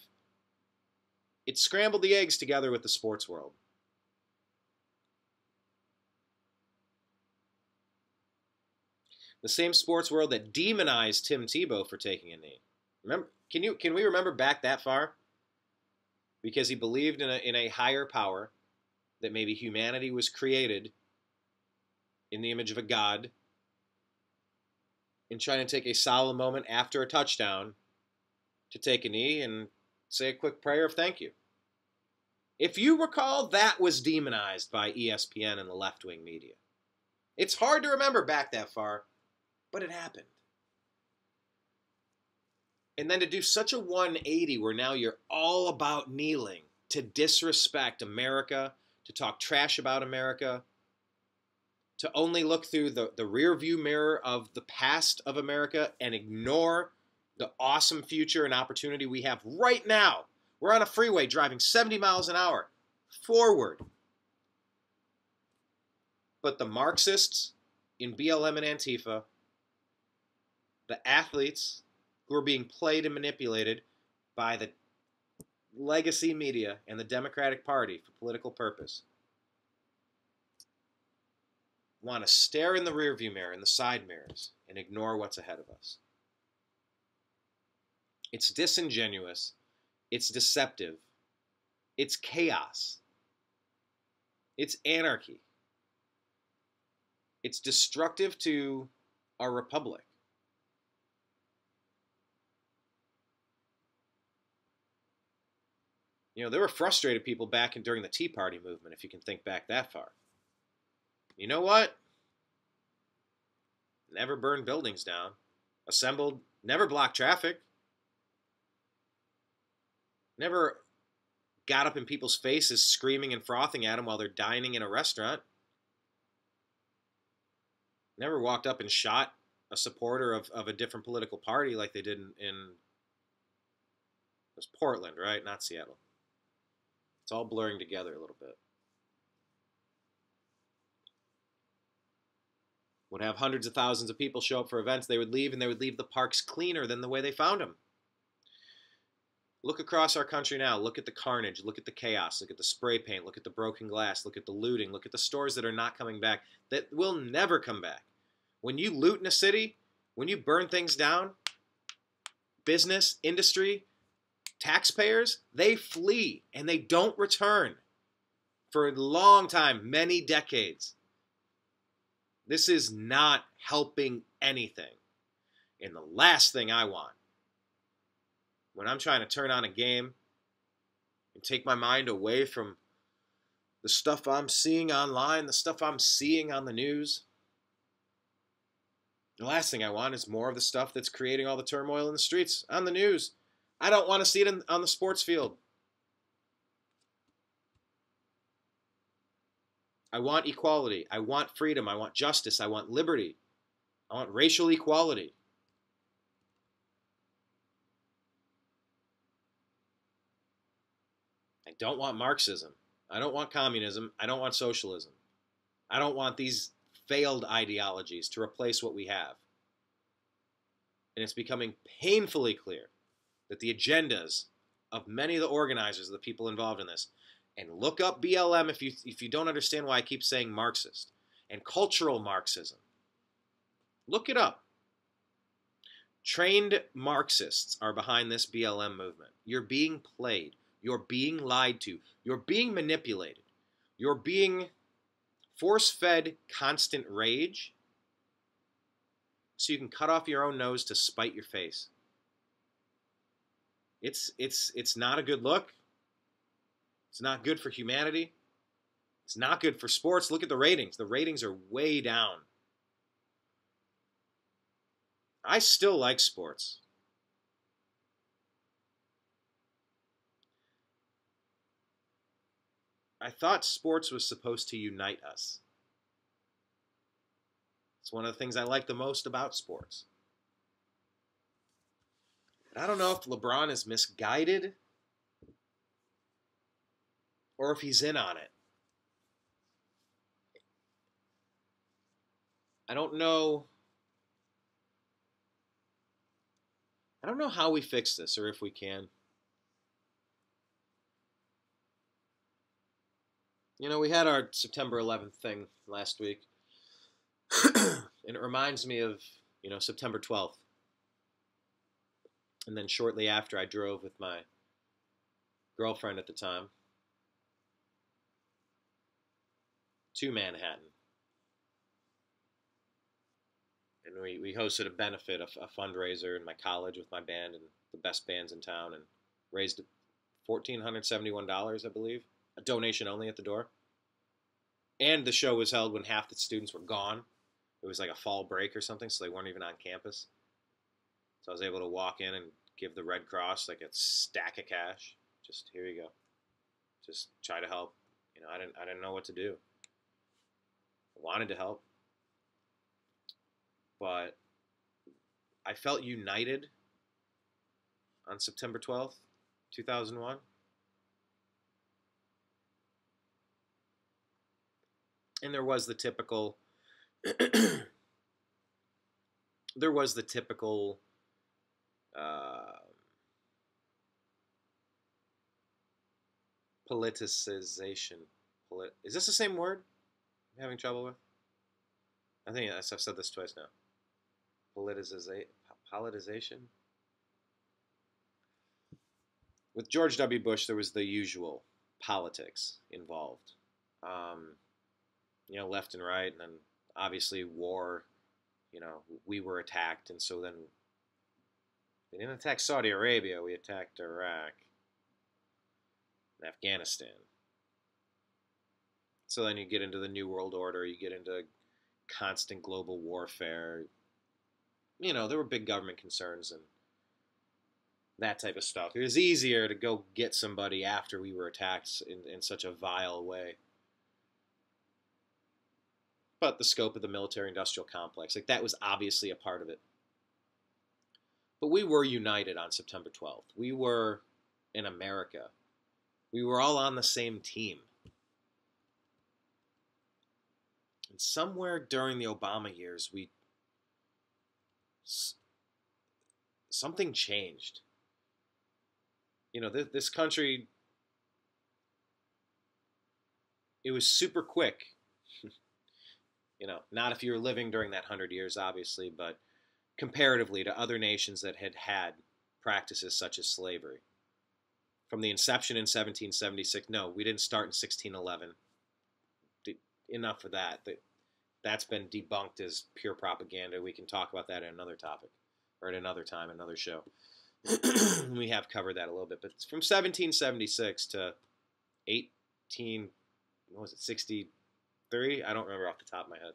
It scrambled the eggs together with the sports world. The same sports world that demonized Tim Tebow for taking a knee. Remember, can you can we remember back that far? Because he believed in a in a higher power that maybe humanity was created in the image of a god in trying to take a solemn moment after a touchdown to take a knee and say a quick prayer of thank you. If you recall, that was demonized by ESPN and the left wing media. It's hard to remember back that far, but it happened. And then to do such a 180 where now you're all about kneeling to disrespect America, to talk trash about America, to only look through the, the rear view mirror of the past of America and ignore the awesome future and opportunity we have right now. We're on a freeway driving 70 miles an hour forward. But the Marxists in BLM and Antifa, the athletes who are being played and manipulated by the legacy media and the Democratic Party for political purpose, want to stare in the rearview mirror and the side mirrors and ignore what's ahead of us. It's disingenuous. It's deceptive. It's chaos. It's anarchy. It's destructive to our republic. You know, there were frustrated people back in, during the Tea Party movement, if you can think back that far. You know what? Never burned buildings down. Assembled, never blocked traffic. Never got up in people's faces screaming and frothing at them while they're dining in a restaurant. Never walked up and shot a supporter of, of a different political party like they did in, in was Portland, right? Not Seattle. It's all blurring together a little bit. Would have hundreds of thousands of people show up for events. They would leave, and they would leave the parks cleaner than the way they found them. Look across our country now. Look at the carnage. Look at the chaos. Look at the spray paint. Look at the broken glass. Look at the looting. Look at the stores that are not coming back, that will never come back. When you loot in a city, when you burn things down, business, industry, taxpayers, they flee and they don't return for a long time, many decades. This is not helping anything. And the last thing I want when I'm trying to turn on a game and take my mind away from the stuff I'm seeing online, the stuff I'm seeing on the news. The last thing I want is more of the stuff that's creating all the turmoil in the streets on the news. I don't want to see it in, on the sports field. I want equality. I want freedom. I want justice. I want liberty. I want racial equality. Don't want Marxism. I don't want communism. I don't want socialism. I don't want these failed ideologies to replace what we have. And it's becoming painfully clear that the agendas of many of the organizers, of the people involved in this, and look up BLM if you if you don't understand why I keep saying Marxist and cultural Marxism. Look it up. Trained Marxists are behind this BLM movement. You're being played. You're being lied to. You're being manipulated. You're being force fed constant rage so you can cut off your own nose to spite your face. It's it's it's not a good look. It's not good for humanity. It's not good for sports. Look at the ratings. The ratings are way down. I still like sports. I thought sports was supposed to unite us. It's one of the things I like the most about sports. I don't know if LeBron is misguided or if he's in on it. I don't know. I don't know how we fix this or if we can. You know, we had our September 11th thing last week, and it reminds me of, you know, September 12th. And then shortly after, I drove with my girlfriend at the time to Manhattan. And we, we hosted a benefit, a, a fundraiser in my college with my band and the best bands in town, and raised $1,471, I believe donation only at the door. And the show was held when half the students were gone. It was like a fall break or something, so they weren't even on campus. So I was able to walk in and give the Red Cross like a stack of cash. Just here you go. Just try to help. You know, I didn't I didn't know what to do. I wanted to help. But I felt united on September 12th, 2001. And there was the typical there was the typical uh, politicization. Polit- Is this the same word I'm having trouble with? I think I've said this twice now. Politicization. Politicization. With George W. Bush, there was the usual politics involved. Um, you know, left and right, and then obviously war. You know, we were attacked, and so then we didn't attack Saudi Arabia. We attacked Iraq and Afghanistan. So then you get into the New World Order. You get into constant global warfare. You know, there were big government concerns, and that type of stuff. It was easier to go get somebody after we were attacked in, in such a vile way. But the scope of the military industrial complex, like that was obviously a part of it. But we were united on September 12th. We were in America. We were all on the same team. And somewhere during the Obama years, we something changed. You know, th- this country it was super quick. You know, not if you were living during that 100 years obviously, but comparatively to other nations that had had practices such as slavery. From the inception in 1776, no, we didn't start in 1611. Enough of that. That's been debunked as pure propaganda. We can talk about that in another topic or at another time, another show. we have covered that a little bit, but from 1776 to 18, what was it, 63? I don't remember off the top of my head.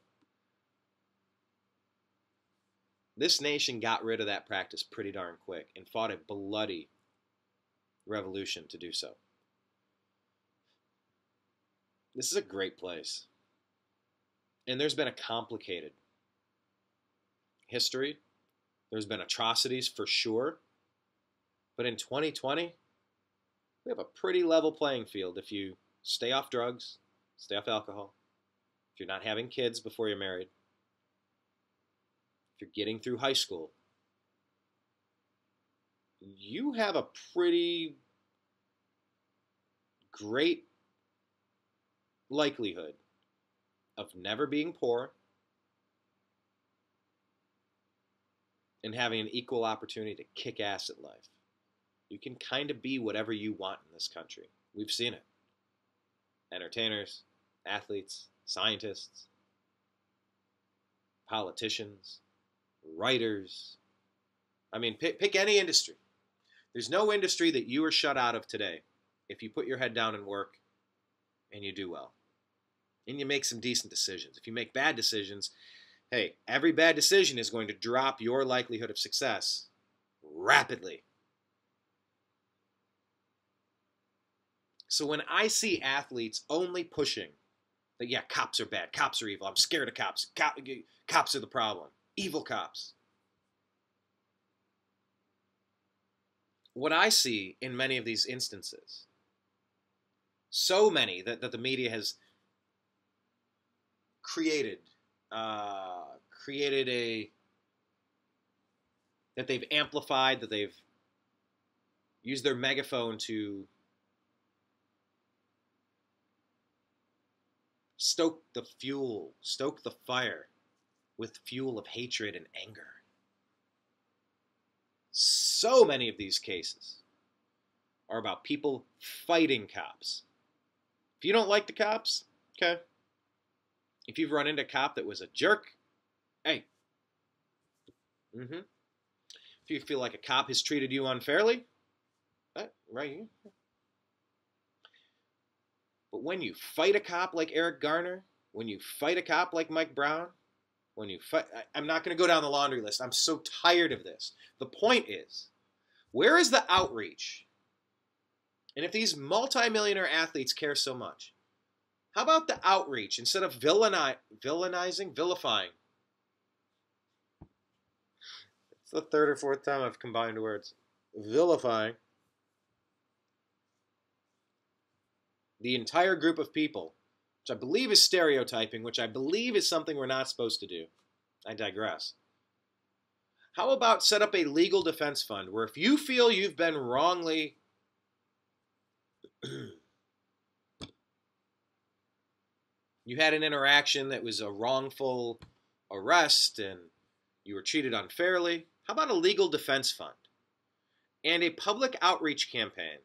This nation got rid of that practice pretty darn quick and fought a bloody revolution to do so. This is a great place. And there's been a complicated history. There's been atrocities for sure. But in 2020, we have a pretty level playing field if you stay off drugs, stay off alcohol, if you're not having kids before you're married, if you're getting through high school, you have a pretty great likelihood of never being poor and having an equal opportunity to kick ass at life. You can kind of be whatever you want in this country. We've seen it. Entertainers, athletes, scientists, politicians, writers. I mean, pick, pick any industry. There's no industry that you are shut out of today if you put your head down and work and you do well. And you make some decent decisions. If you make bad decisions, hey, every bad decision is going to drop your likelihood of success rapidly. So when I see athletes only pushing that, yeah, cops are bad, cops are evil, I'm scared of cops, Cop, cops are the problem, evil cops. What I see in many of these instances, so many that, that the media has created, uh, created a, that they've amplified, that they've used their megaphone to stoke the fuel, stoke the fire with fuel of hatred and anger. So many of these cases are about people fighting cops. If you don't like the cops, okay. If you've run into a cop that was a jerk, hey. Mm-hmm. If you feel like a cop has treated you unfairly, right here. But when you fight a cop like Eric Garner, when you fight a cop like Mike Brown, when you fight, I, am not going to go down the laundry list. I'm so tired of this. The point is, where is the outreach? And if these multimillionaire athletes care so much, how about the outreach instead of villaini- villainizing, vilifying? It's the third or fourth time I've combined words. Vilifying the entire group of people, which I believe is stereotyping, which I believe is something we're not supposed to do. I digress. How about set up a legal defense fund where if you feel you've been wrongly you had an interaction that was a wrongful arrest and you were treated unfairly, how about a legal defense fund and a public outreach campaign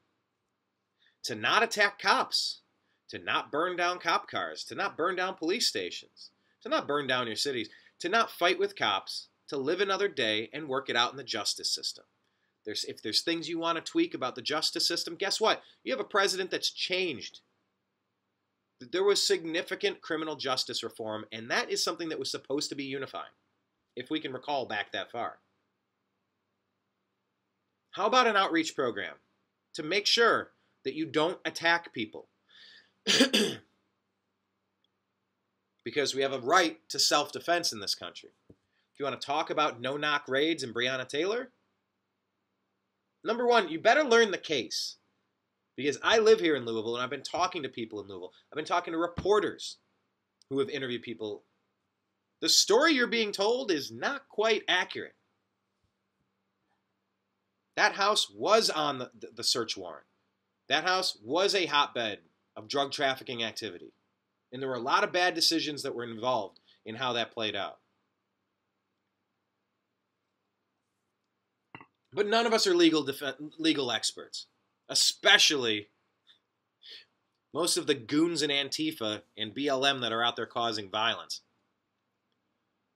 to not attack cops, to not burn down cop cars, to not burn down police stations, to not burn down your cities, to not fight with cops, to live another day and work it out in the justice system. There's, if there's things you want to tweak about the justice system, guess what? You have a president that's changed. There was significant criminal justice reform, and that is something that was supposed to be unifying, if we can recall back that far. How about an outreach program to make sure that you don't attack people? because we have a right to self defense in this country. If you want to talk about no knock raids and Breonna Taylor, number one, you better learn the case. Because I live here in Louisville and I've been talking to people in Louisville. I've been talking to reporters who have interviewed people. The story you're being told is not quite accurate. That house was on the, the search warrant. That house was a hotbed of drug trafficking activity. And there were a lot of bad decisions that were involved in how that played out. But none of us are legal legal experts, especially most of the goons in Antifa and BLM that are out there causing violence.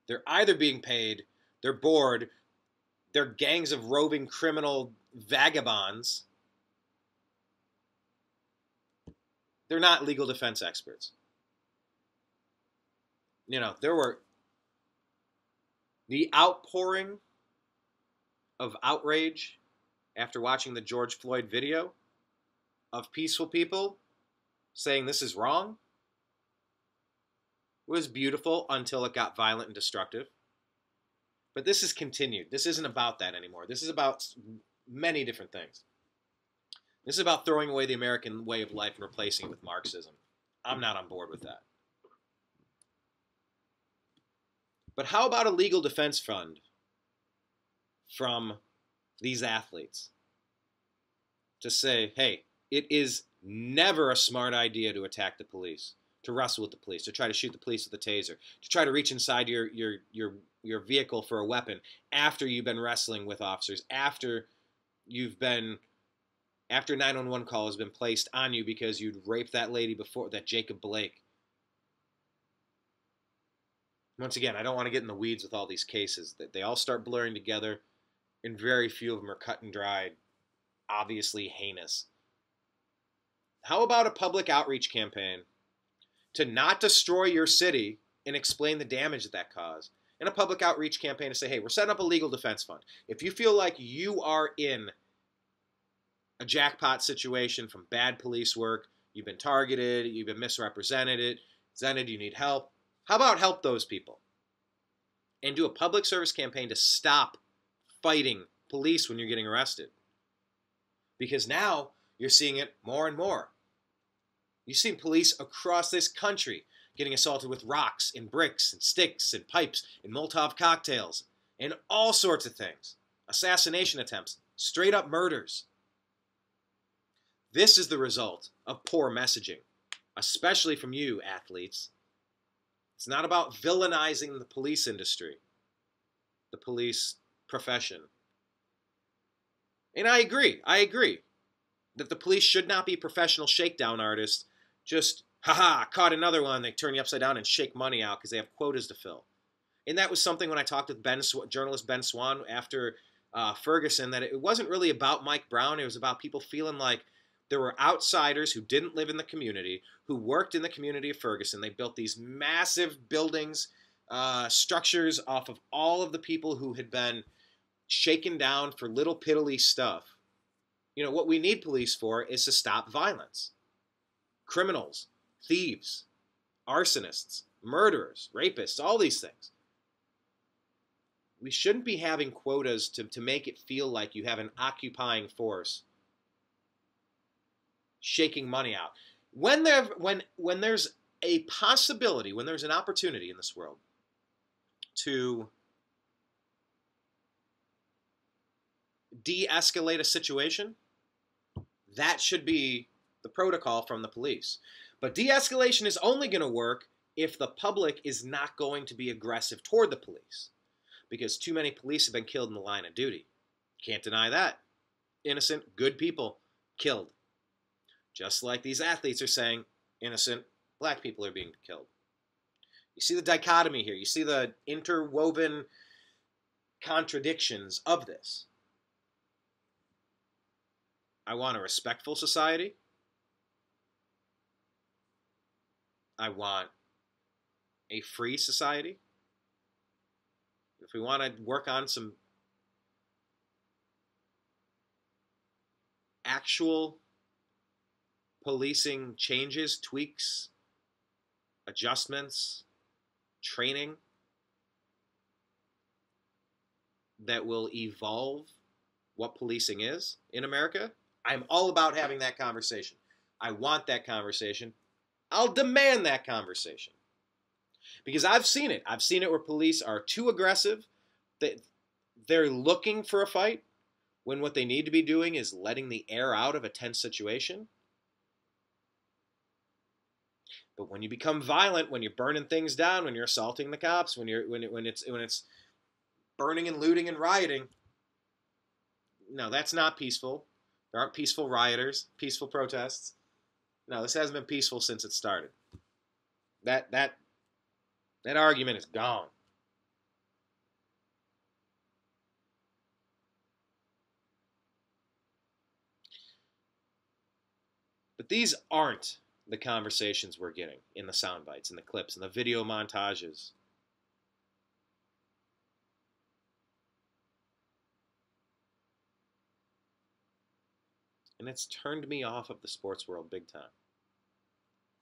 They're either being paid, they're bored, they're gangs of roving criminal vagabonds. They're not legal defense experts. You know, there were the outpouring of outrage after watching the George Floyd video of peaceful people saying this is wrong was beautiful until it got violent and destructive. But this is continued. This isn't about that anymore. This is about many different things. This is about throwing away the American way of life and replacing it with Marxism. I'm not on board with that. But how about a legal defense fund from these athletes to say, hey, it is never a smart idea to attack the police, to wrestle with the police, to try to shoot the police with a taser, to try to reach inside your your your your vehicle for a weapon after you've been wrestling with officers, after you've been after 911 call has been placed on you because you'd raped that lady before that Jacob Blake. Once again, I don't want to get in the weeds with all these cases. That they all start blurring together, and very few of them are cut and dried, obviously heinous. How about a public outreach campaign to not destroy your city and explain the damage that that caused? And a public outreach campaign to say, hey, we're setting up a legal defense fund. If you feel like you are in a jackpot situation from bad police work, you've been targeted, you've been misrepresented, presented, you need help, how about help those people? And do a public service campaign to stop fighting police when you're getting arrested. Because now you're seeing it more and more. You've seen police across this country getting assaulted with rocks and bricks and sticks and pipes and Molotov cocktails and all sorts of things. Assassination attempts, straight up murders. This is the result of poor messaging, especially from you, athletes. It's not about villainizing the police industry, the police profession. And I agree, I agree that the police should not be professional shakedown artists, just, haha, caught another one, they turn you upside down and shake money out because they have quotas to fill. And that was something when I talked with Ben, journalist Ben Swann after uh, Ferguson, that it wasn't really about Mike Brown, it was about people feeling like there were outsiders who didn't live in the community, who worked in the community of Ferguson. They built these massive buildings, uh, structures off of all of the people who had been shaken down for little piddly stuff. You know, what we need police for is to stop violence. Criminals, thieves, arsonists, murderers, rapists, all these things. We shouldn't be having quotas to, to make it feel like you have an occupying force shaking money out. When there when when there's a possibility, when there's an opportunity in this world to de-escalate a situation, that should be the protocol from the police. But de-escalation is only going to work if the public is not going to be aggressive toward the police. Because too many police have been killed in the line of duty. Can't deny that. Innocent, good people killed just like these athletes are saying innocent black people are being killed. You see the dichotomy here. You see the interwoven contradictions of this. I want a respectful society. I want a free society. If we want to work on some actual policing changes, tweaks, adjustments, training that will evolve what policing is in America, I'm all about having that conversation. I want that conversation. I'll demand that conversation. Because I've seen it. I've seen it where police are too aggressive. They, they're looking for a fight when what they need to be doing is letting the air out of a tense situation. But when you become violent, when you're burning things down, when you're assaulting the cops, when you're when it, when it's when it's burning and looting and rioting, no, that's not peaceful. There aren't peaceful rioters, peaceful protests. No, this hasn't been peaceful since it started. That that that argument is gone. But these aren't the conversations we're getting in the sound bites, in the clips, in the video montages. And it's turned me off of the sports world big time.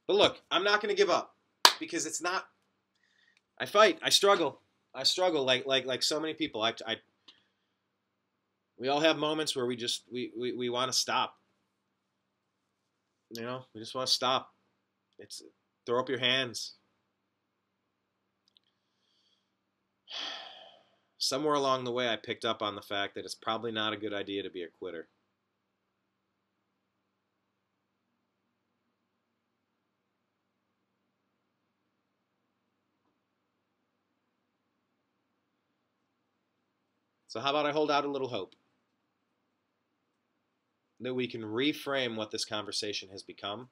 But look, I'm not going to give up because it's not. I fight. I struggle. I struggle like like like so many people. I, I we all have moments where we just we we, we want to stop you know, we just want to stop. It's throw up your hands. Somewhere along the way, I picked up on the fact that it's probably not a good idea to be a quitter. So, how about I hold out a little hope? That we can reframe what this conversation has become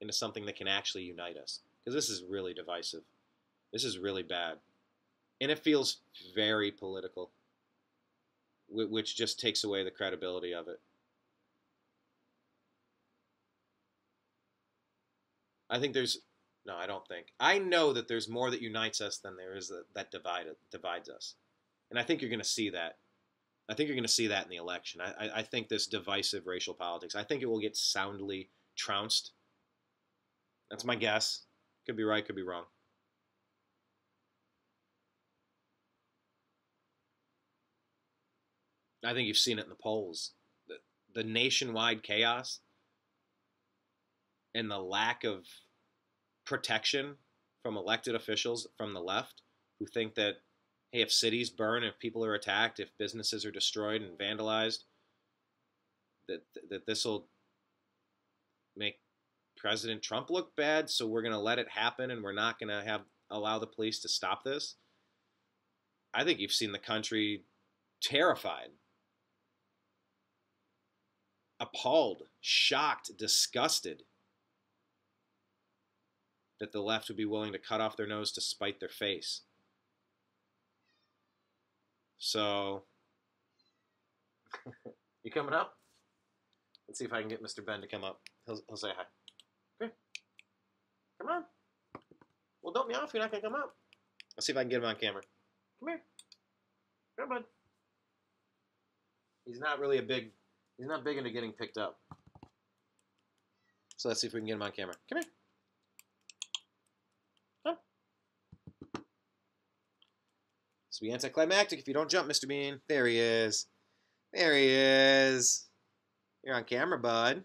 into something that can actually unite us. Because this is really divisive. This is really bad. And it feels very political, which just takes away the credibility of it. I think there's no, I don't think. I know that there's more that unites us than there is that, that divide, divides us. And I think you're going to see that I think you're going to see that in the election. I, I, think this divisive racial politics, I think it will get soundly trounced. That's my guess. Could be right, could be wrong. I think you've seen it in the polls. The, the nationwide chaos and the lack of protection from elected officials from the left who think that hey, if cities burn, if people are attacked, if businesses are destroyed and vandalized, that that this will make President Trump look bad, so we're going to let it happen and we're not going to have allow the police to stop this. I think you've seen the country terrified, appalled, shocked, disgusted that the left would be willing to cut off their nose to spite their face. So, you coming up? Let's see if I can get Mr. Ben to come up. He'll, he'll say hi. Okay. Come on. Well, don't me off. You're not going to come up. Let's see if I can get him on camera. Come here. Come on. He's not really a big, he's not big into getting picked up. So let's see if we can get him on camera. Come here. Be anticlimactic if you don't jump, Mr. Bean. There he is. There he is. You're on camera, bud.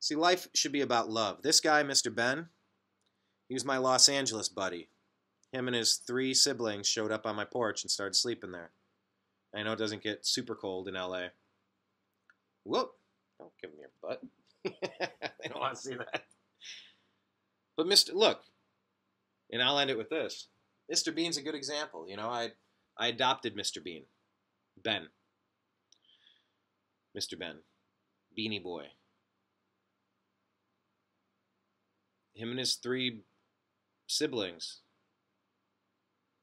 See, life should be about love. This guy, Mr. Ben, he was my Los Angeles buddy. Him and his three siblings showed up on my porch and started sleeping there. I know it doesn't get super cold in LA. Whoop! Don't give me your butt. they don't want to see that. But Mr. Look, and I'll end it with this. Mr. Bean's a good example. You know, I I adopted Mr. Bean, Ben, Mr. Ben, Beanie Boy. Him and his three siblings,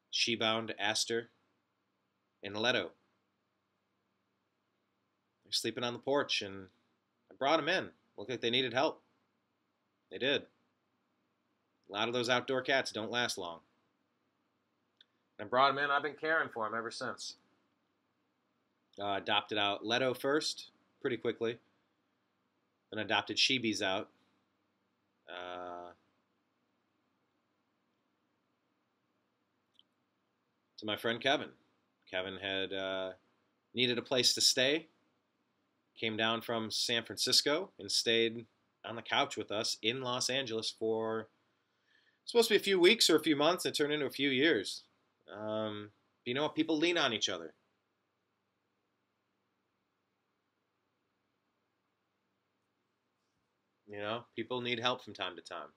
Shebound, Aster, and Leto. They're sleeping on the porch, and I brought them in. Looked like they needed help. They did. A lot of those outdoor cats don't last long. I brought him in. I've been caring for him ever since. Uh, adopted out Leto first, pretty quickly. Then adopted Sheebies out. Uh, to my friend Kevin. Kevin had uh, needed a place to stay. Came down from San Francisco and stayed on the couch with us in Los Angeles for supposed to be a few weeks or a few months. It turned into a few years. Um, you know? People lean on each other. You know, people need help from time to time.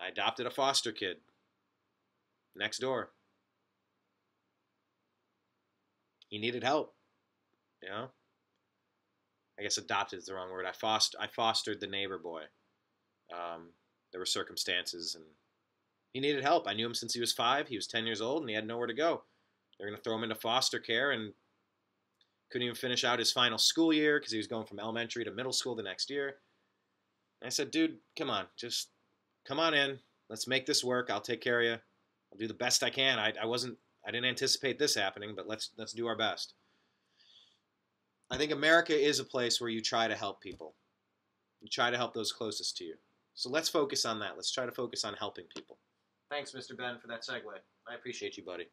I adopted a foster kid next door. He needed help. You know? I guess adopted is the wrong word. I foster I fostered the neighbor boy. Um, there were circumstances and he needed help. I knew him since he was five. He was ten years old and he had nowhere to go. They're gonna throw him into foster care and couldn't even finish out his final school year because he was going from elementary to middle school the next year. And I said, dude, come on, just come on in. Let's make this work. I'll take care of you. I'll do the best I can. I, I wasn't I didn't anticipate this happening, but let's let's do our best. I think America is a place where you try to help people. You try to help those closest to you. So let's focus on that. Let's try to focus on helping people. Thanks, Mr. Ben, for that segue. I appreciate you, buddy.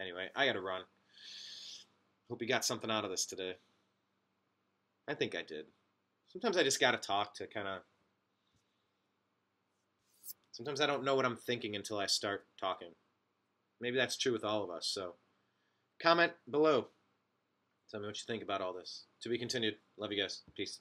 Anyway, I gotta run. Hope you got something out of this today. I think I did. Sometimes I just gotta talk to kind of. Sometimes I don't know what I'm thinking until I start talking. Maybe that's true with all of us. So, comment below. Tell me what you think about all this. To be continued. Love you guys. Peace.